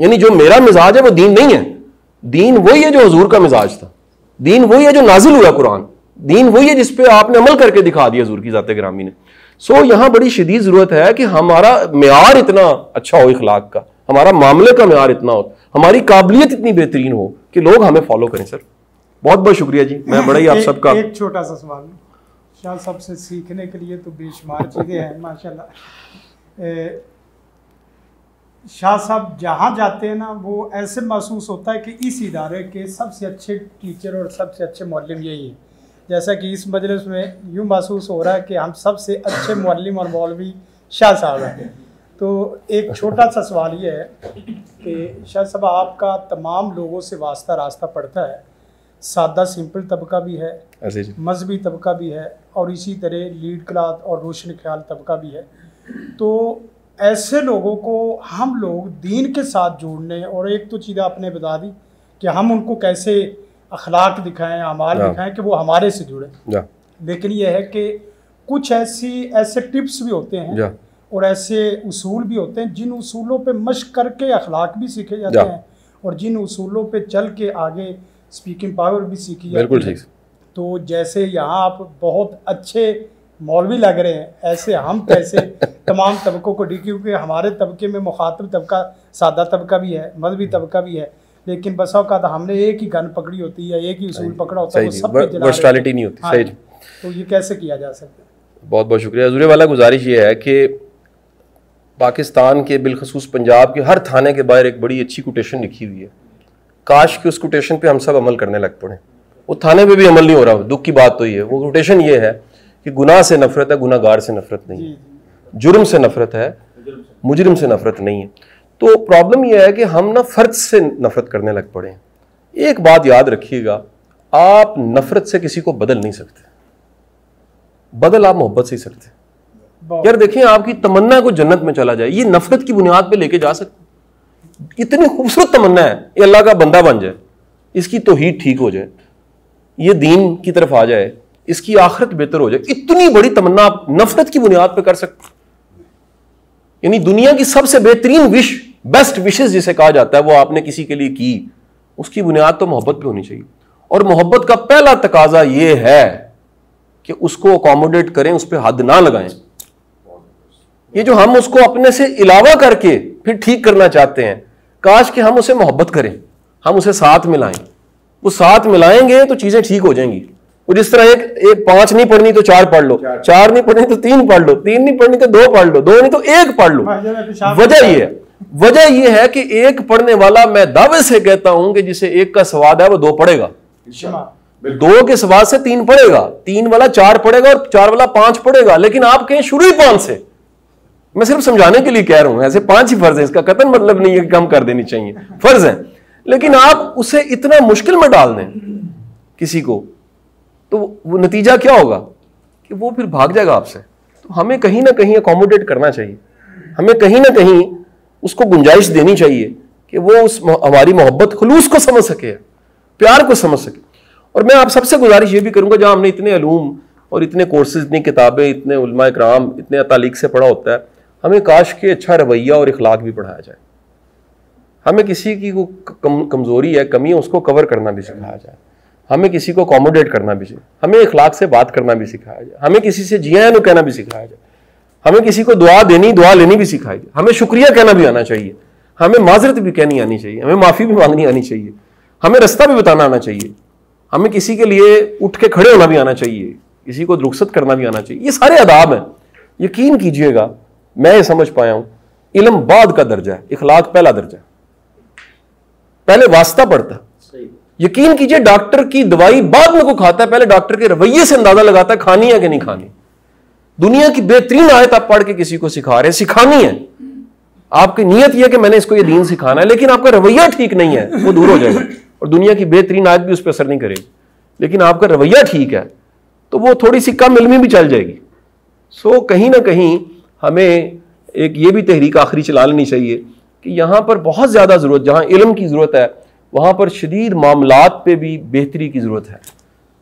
यानी जो मेरा मिजाज है, वो दीन नहीं है। दीन वही है जो हजूर का मिजाज था। दीन वही है जो नाजिल हुआ कुरान। दीन वही है जिसपे आपने अमल करके दिखा दिया हजूर की जाते ग्रामी ने। सो यहाँ बड़ी शदीद ज़रूरत है कि हमारा मैार इतना अच्छा हो इखलाक का हमारा मामले का मैार इतना हो हमारी काबिलियत इतनी बेहतरीन हो कि लोग हमें फॉलो करें सर बहुत बहुत शुक्रिया जी मैं बड़ा ही आप सबका एक छोटा सा सवाल। शाह साहब से सीखने के लिए तो बेशुमार चीज़ें हैं माशाल्लाह। शाह साहब जहाँ जाते हैं ना वो ऐसे महसूस होता है कि इस इदारे के सबसे अच्छे टीचर और सबसे अच्छे मौलम यही हैं। जैसा कि इस मजलिस में यूँ महसूस हो रहा है कि हम सबसे अच्छे मौलम और मौलवी शाह साहब हैं। तो एक छोटा सा सवाल ये है कि शाह साहब आपका तमाम लोगों से वास्ता रास्ता पड़ता है। सादा सिंपल तबका भी है मजहबी तबका भी है और इसी तरह लीड क्लाथ और रोशन ख्याल तबका भी है। तो ऐसे लोगों को हम लोग दीन के साथ जोड़ने और एक तो चीज़ आपने बता दी कि हम उनको कैसे अखलाक दिखाएँ अमाल दिखाएँ कि वो हमारे से जुड़े। लेकिन यह है कि कुछ ऐसी ऐसे टिप्स भी होते हैं और ऐसे उसूल भी होते हैं जिन उसूलों पे मश्क करके अखलाक भी सीखे जाते हैं और जिन उसूलों पे चल के आगे स्पीकिंग पावर भी सीखी जाती है। तो जैसे यहाँ आप बहुत अच्छे मौलवी लग रहे हैं ऐसे हम कैसे तमाम तबकों को डी क्योंकि हमारे तबके में मुखातब तबका सादा तबका भी है मजहबी तबका भी है। लेकिन बस अवकात हमने एक ही गन पकड़ी होती है एक ही उसूल पकड़ा होता है वो सब नहीं होती हाँ, तो ये कैसे किया जा सकता है? बहुत बहुत शुक्रिया। हजूर वाला गुजारिश ये है कि पाकिस्तान के बिलखसूस पंजाब के हर थाने के बाहर एक बड़ी अच्छी कोटेशन लिखी हुई है। काश कि उस कोटेशन पे हम सब अमल करने लग पड़े। वो थाने पे भी अमल नहीं हो रहा दुख की बात तो ये है। वो कोटेशन ये है कि गुनाह से नफरत है गुनागार से नफरत नहीं है। जुर्म से नफरत है मुजरम से नफरत नहीं है। तो प्रॉब्लम यह है कि हम ना फ़र्ज़ से नफरत करने लग पड़े एक बात याद रखिएगा आप नफरत से किसी को बदल नहीं सकते। बदल आप मोहब्बत से ही सकते। यार देखिए आपकी तमन्ना को जन्नत में चला जाए ये नफरत की बुनियाद पे लेके जा सकते इतनी खूबसूरत तमन्ना है ये अल्लाह का बंदा बन जाए इसकी तोहीद ठीक हो जाए ये दीन की तरफ़ आ जाए इसकी आखिरत बेहतर हो जाए। इतनी बड़ी तमन्ना आप नफरत की बुनियाद पर कर सकते यानी दुनिया की सबसे बेहतरीन विश बेस्ट विशेष जिसे कहा जाता है वो आपने किसी के लिए की। उसकी बुनियाद तो मोहब्बत पे होनी चाहिए। और मोहब्बत का पहला तकाजा ये है कि उसको अकोमोडेट करें उस पर हद ना लगाएँ। ये जो हम उसको अपने से इलावा करके फिर ठीक करना चाहते हैं काश कि हम उसे मोहब्बत करें हम उसे साथ मिलाएँ। वो साथ मिलाएँगे तो चीज़ें ठीक हो जाएँगी। वो जिस तरह एक एक पाँच नहीं पढ़नी तो चार पढ़ लो। चार। नहीं पढ़नी तो तीन पढ़ लो। तीन नहीं पढ़नी तो दो पढ़ लो। दो नहीं तो एक पढ़ लो। वजह ये है। वजह यह है कि एक पढ़ने वाला मैं दावे से कहता हूँ कि जिसे एक का स्वाद है वो दो पढ़ेगा। दो के स्वाद से तीन पढ़ेगा। तीन वाला चार पढ़ेगा और चार वाला पाँच पढ़ेगा। लेकिन आप कहें शुरू ही पाँच से। मैं सिर्फ़ समझाने के लिए कह रहा हूँ ऐसे पाँच ही फ़र्ज़ है। इसका कतन मतलब नहीं है कि कम कर देनी चाहिए। फ़र्ज़ है। लेकिन आप उसे इतना मुश्किल में डाल दें किसी को तो वो नतीजा क्या होगा? कि वो फिर भाग जाएगा आपसे। तो हमें कहीं ना कहीं अकोमोडेट करना चाहिए। हमें कहीं ना कहीं उसको गुंजाइश देनी चाहिए कि वो उस हमारी मोहब्बत खलूस को समझ सके प्यार को समझ सके। और मैं आप सबसे गुजारिश ये भी करूँगा जहाँ हमने इतने अलूम और इतने कोर्सेज इतनी किताबें इतने उलमा कराम इतने तालीक से पढ़ा होता है हमें काश के अच्छा रवैया और इखलाक भी पढ़ाया जाए। हमें किसी की को कम, कमज़ोरी है कमी है उसको कवर करना भी सिखाया जाए। हमें किसी को अकोमोडेट करना भी चाहिए हमें इखलाक से बात करना भी सिखाया जाए। हमें किसी से जिया कहना भी सिखाया जाए। हमें किसी को दुआ देनी दुआ लेनी भी सिखाई। हमें शुक्रिया कहना भी आना चाहिए। हमें माजरत भी कहनी आनी चाहिए। हमें माफ़ी भी मांगनी आनी चाहिए। हमें रास्ता भी बताना आना चाहिए। हमें किसी के लिए उठ के खड़े होना भी आना चाहिए। किसी को रुखसत करना भी आना चाहिए। ये सारे अदाब हैं। यकीन कीजिएगा मैं ये समझ पाया हूँ। इलम बाद का दर्जा है। इखलाक पहला दर्जा है। पहले वास्ता पड़ता। है यकीन कीजिए डॉक्टर की दवाई बाद में को खाता है। पहले डॉक्टर के रवैये से अंदाज़ा लगाता है खानी है कि नहीं खानी। दुनिया की बेहतरीन आयत आप पढ़ के किसी को सिखा रहे हैं, सिखानी है। आपकी नीयत यह कि मैंने इसको ये दीन सिखाना है, लेकिन आपका रवैया ठीक नहीं है, वो दूर हो जाएगा। और दुनिया की बेहतरीन आयत भी उस पर असर नहीं करेगी। लेकिन आपका रवैया ठीक है तो वो थोड़ी सी कम इलमी भी चल जाएगी। सो कहीं ना कहीं हमें एक ये भी तहरीक आखिरी चला लेनी चाहिए कि यहाँ पर बहुत ज़्यादा ज़रूरत, जहाँ इलम की ज़रूरत है, वहाँ पर शदीद मामलात पे भी बेहतरी की ज़रूरत है।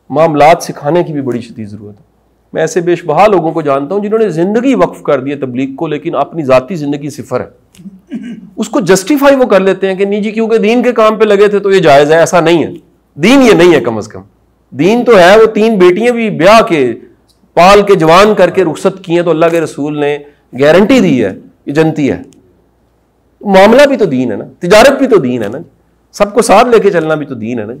मामलात सिखाने की भी बड़ी शदीद ज़रूरत है। मैं ऐसे बेशबहा लोगों को जानता हूँ जिन्होंने ज़िंदगी वक्फ कर दी है तबलीग को, लेकिन अपनी ज़ाती ज़िंदगी सिफर है। उसको जस्टिफाई वो कर लेते हैं कि नहीं जी, क्योंकि दीन के काम पे लगे थे तो ये जायज़ है, ऐसा नहीं है। दीन ये नहीं है कम अज़ कम। दीन तो है, वो तीन बेटियाँ भी ब्याह के पाल के जवान करके रुखसत की हैं तो अल्लाह के रसूल ने गारंटी दी है, ये जनती है। मामला भी तो दीन है ना, तिजारत भी तो दीन है ना। सबको साथ लेके चलना भी तो दीन है ना।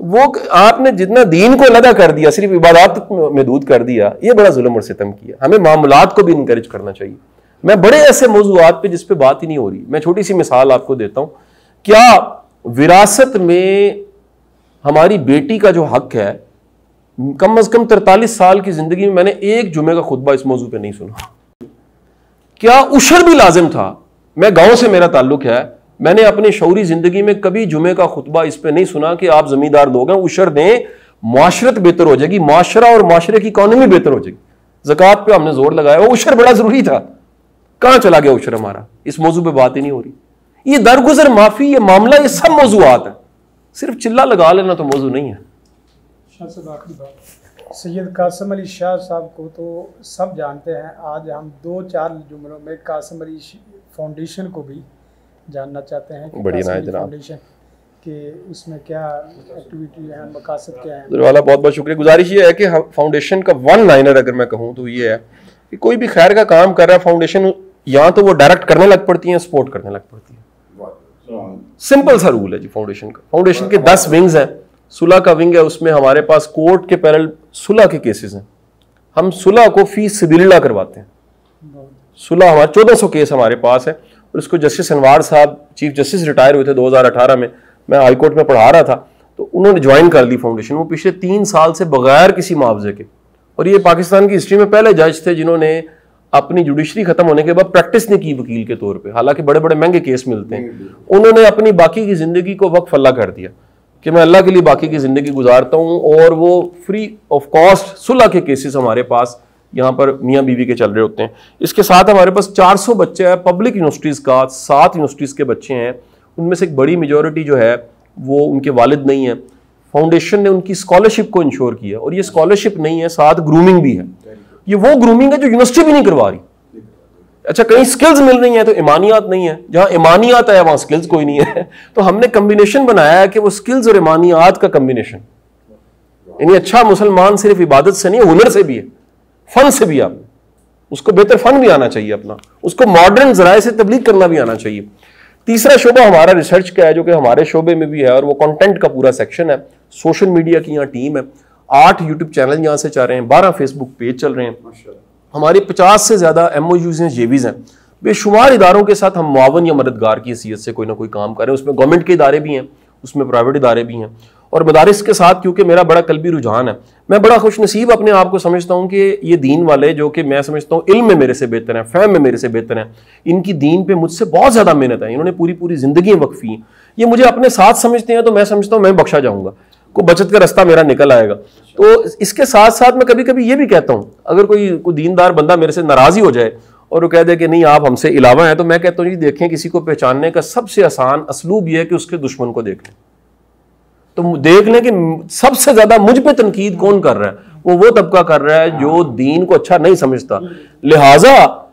वो आपने जितना दीन को लगा कर दिया, सिर्फ़ इबादत महदूद कर दिया, ये बड़ा जुल्म और सितम किया। हमें मामलात को भी इंकरेज करना चाहिए। मैं बड़े ऐसे मौजूद पे जिस पे बात ही नहीं हो रही, मैं छोटी सी मिसाल आपको देता हूँ। क्या विरासत में हमारी बेटी का जो हक है, कम अज कम तरतालीस साल की ज़िंदगी में मैंने एक जुमे का खुतबा इस मौजू पर नहीं सुना। क्या उशर भी लाजिम था? मैं गाँव से मेरा ताल्लुक है मैंने अपनी शौरी ज़िंदगी में कभी जुमे का खुतबा इस पर नहीं सुना कि आप जमींदार लोग हैं, उशर दें, माशरत बेहतर हो जाएगी। माशरा और माशरे की इकॉनमी बेहतर हो जाएगी। जक़ात पे हमने ज़ोर लगाया, वो उशर बड़ा ज़रूरी था। कहाँ चला गया उशर हमारा? इस मौजू पे बात ही नहीं हो रही। ये दरगुजर, माफ़ी, ये मामला, ये सब मौजूद है। सिर्फ़ चिल्ला लगा लेना तो मौजू नहीं है। सैयद कासम अली शाह साहब को तो सब जानते हैं। आज हम दो चार जुमलों में कासम अली फाउंडेशन को भी जानना चाहते हैं बढ़िया फाउंडेशन कि उसमें क्या एक्टिविटी है मकासद क्या है? वाला बहुत बहुत शुक्रिया। गुजारिश ये है कि फाउंडेशन का वन लाइनर अगर मैं कहूँ तो ये है कि कोई भी खैर का काम कर रहा है फाउंडेशन या तो वो डायरेक्ट करने लग पड़ती है सपोर्ट करने लग पड़ती है। सिंपल सा रूल है जी फाउंडेशन का। फाउंडेशन के दस विंग्स हैं सुलह का विंग है उसमें हमारे पास कोर्ट के पैरल सुलह के केसेस हैं। हम सुलह को फ़ी सिबिल्ला करवाते हैं। सुलह हमारे चौदह सौ केस हमारे पास है। और इसको जस्टिस अनवार साहब चीफ जस्टिस रिटायर हुए थे 2018 में। मैं हाईकोर्ट में पढ़ा रहा था तो उन्होंने ज्वाइन कर ली फाउंडेशन वो पिछले तीन साल से बगैर किसी मुआवजे के और ये पाकिस्तान की हिस्ट्री में पहले जज थे जिन्होंने अपनी जुडिशरी खत्म होने के बाद प्रैक्टिस नहीं की वकील के तौर पे। हालाँकि बड़े बड़े महँगे केस मिलते हैं। उन्होंने अपनी बाकी की ज़िंदगी को वक्त फल्ला कर दिया कि मैं अल्लाह के लिए बाकी की ज़िंदगी गुजारता हूँ और वो फ्री ऑफ़ कॉस्ट सुलह के केसेस हमारे पास यहाँ पर मियाँ बीवी के चल रहे होते हैं। इसके साथ हमारे पास 400 बच्चे हैं पब्लिक यूनिवर्सिटीज़ का, सात यूनिवर्सिटीज़ के बच्चे हैं। उनमें से एक बड़ी मेजोरिटी जो है, वो उनके वालिद नहीं है। फाउंडेशन ने उनकी स्कॉलरशिप को इंश्योर किया और ये स्कॉलरशिप नहीं है, साथ ग्रूमिंग भी है। ये वो ग्रूमिंग है जो यूनिवर्सिटी भी नहीं करवा रही। अच्छा कहीं स्किल्स मिल रही हैं तो ईमानियात नहीं है। जहाँ ईमानियात है, वहाँ स्किल्स कोई नहीं है। तो हमने कम्बिनेशन बनाया है कि वो स्किल्स और ईमानियात का कम्बिनेशन यानी अच्छा मुसलमान सिर्फ़ इबादत से नहीं, हुनर से भी है। फन से भी आप उसको बेहतर फन भी आना चाहिए अपना उसको मॉडर्न जराए से तबलीग करना भी आना चाहिए। तीसरा शोबा हमारा रिसर्च का है जो कि हमारे शोबे में भी है और वो कंटेंट का पूरा सेक्शन है। सोशल मीडिया की यहाँ टीम है। आठ यूट्यूब चैनल यहाँ से चाह रहे हैं बारह फेसबुक पेज चल रहे हैं। हमारे पचास से ज़्यादा एम ओ यूज़ हैं जेवीज़ हैं। बेशुमार इदारों के साथ हम मावन या मददगार की हैसियत से कोई ना कोई काम करें उसमें गवर्नमेंट के इदारे भी हैं उसमें प्राइवेट इदारे भी हैं। और मदारस के साथ, क्योंकि मेरा बड़ा कलबी रुझान है, मैं बड़ा खुश नसीब अपने आप को समझता हूँ कि ये दीन वाले जो कि मैं समझता हूँ इल्म में मेरे से बेहतर हैं फैम में मेरे से बेहतर हैं, इनकी दीन पे मुझसे बहुत ज़्यादा मेहनत है, इन्होंने पूरी पूरी ज़िंदगी वक्फी ये मुझे अपने साथ समझते हैं तो मैं समझता हूँ मैं बख्शा जाऊँगा, को बचत का रास्ता मेरा निकल आएगा। तो इसके साथ साथ मैं कभी कभी ये भी कहता हूँ, अगर कोई कोई दीनदार बंदा मेरे से नाराज़ी हो जाए और वो कह दे कि नहीं, आप हमसे अलावा हैं तो मैं कहता हूँ जी, देखें, किसी को पहचानने का सबसे आसान असलूब यह है कि उसके दुश्मन को देख लें। तो देख लें कि सबसे ज़्यादा मुझ पे तनकीद कौन कर रहा है? वो वो तबका कर रहा है जो दीन को अच्छा नहीं समझता। लिहाजा,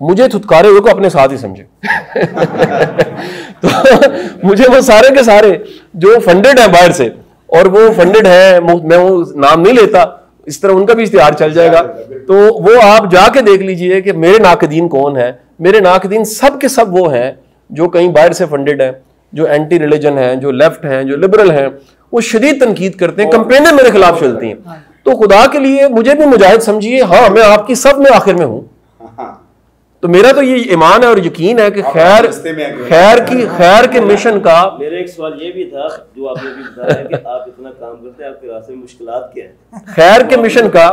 मुझे थुतकारे हुए को अपने साथ ही समझे। तो मुझे वो सारे के सारे जो फंडेड है बाहर से, और वो फंडेड है, मैं वो नाम नहीं लेता, इस तरह उनका भी इश्तेहार चल जाएगा। तो वो आप जाके देख लीजिए कि मेरे नाकदीन कौन है? मेरे नाकदीन सब के सब वो हैं जो कहीं बाहर से फंडेड है। जो एंटी रिलीजन है जो लेफ़्ट हैं जो लिबरल हैं वो शदीद तनकीद करते हैं कंपेनें मेरे खिलाफ चलती हैं। तो खुदा के लिए मुझे भी मुजाहिद समझिए हाँ मैं आपकी सब में आखिर में हूँ। तो मेरा तो ये ईमान है और यकीन है कि खैर खैर की खैर के मिशन का मेरा एक सवाल ये भी था जो आपने अभी बताया कि आप इतना काम करते हैं आपके रास्ते में मुश्किलात क्या है? खैर के मिशन का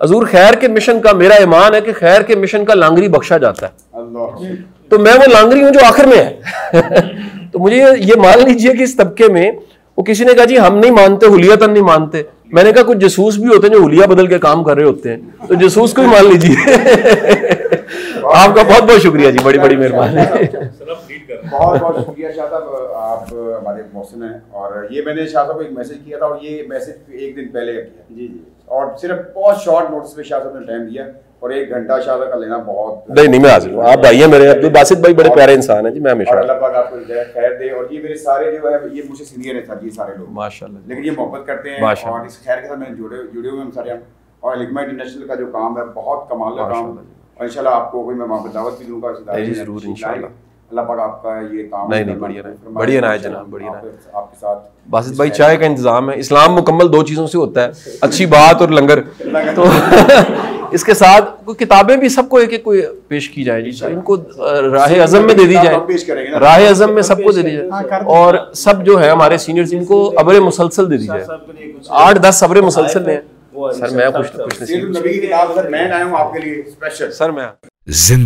हजूर खैर के मिशन का मेरा ईमान है कि खैर के मिशन का लांगरी बख्शा जाता है। तो मैं वो लांगरी हूँ जो आखिर में है। तो मुझे ये मान लीजिए कि इस तबके में वो किसी ने कहा जी हम नहीं मानते हुलियतन नहीं मानते। मैंने कहा कुछ जसूस भी होते हैं जो हुलिया बदल के काम कर रहे होते हैं। तो जसूस को ही मान लीजिए। आपका बहुत बहुत शुक्रिया जी बड़ी बड़ी मेहरबानी। बहुत बहुत शुक्रिया शाह साहब आप हमारे मौसम हैं। और ये मैंने शाह साहब को एक मैसेज किया था और ये मैसेज एक दिन पहले किया। जी जी। और सिर्फ़ बहुत शॉर्ट नोटिस पे शाह साहब ने टाइम दिया और एक घंटा शाह साहब का लेना बहुत नहीं नहीं मैं हाजिर हूँ। आप भाई हैं मेरे अब्दुल बासित भाई बड़े प्यारे इंसान हैं जी मैं हमेशा अल्लाह पाक आपको खैर दे। और ये मेरे सारे जो है ये मुझसे सीनियर है सर ये सारे लोग। माशाल्लाह। लेकिन ये मोहब्बत करते हैं और इस खैर के साथ मैंने जुड़े जुड़े हुए हैं हम सारे हम। और लिगमा इंटरनेशनल का जो काम है बहुत कमाल का काम। और इंशाल्लाह आपको कोई मैं वहाँ पर दावत भी दूँगा जी, ज़रूर, इंशाल्लाह। लाइफ। अल्लाह पाक आपका ये काम नहीं, नहीं, बढ़िया रहे। बढ़िया रहे जनाब, बढ़िया रहे। आपके साथ बासित भाई चाय का इंतज़ाम है। इस्लाम मुकम्मल दो चीज़ों से होता है अच्छी बात और लंगर। तो इसके साथ कोई किताबें भी सबको एक एक कोई पेश की जाए जी इनको राह अजम में दे दी जाए। राह अजम में सबको दे दी हाँ, जाए और सब जो है हमारे सीनियर्स इनको अबरे मुसलसल दे दी जाए। आठ दस अबरे मुसलसल वो सर मैं कुछ कुछ किताब सर मैं आपके लिए स्पेशल सर मैं ज़िंदा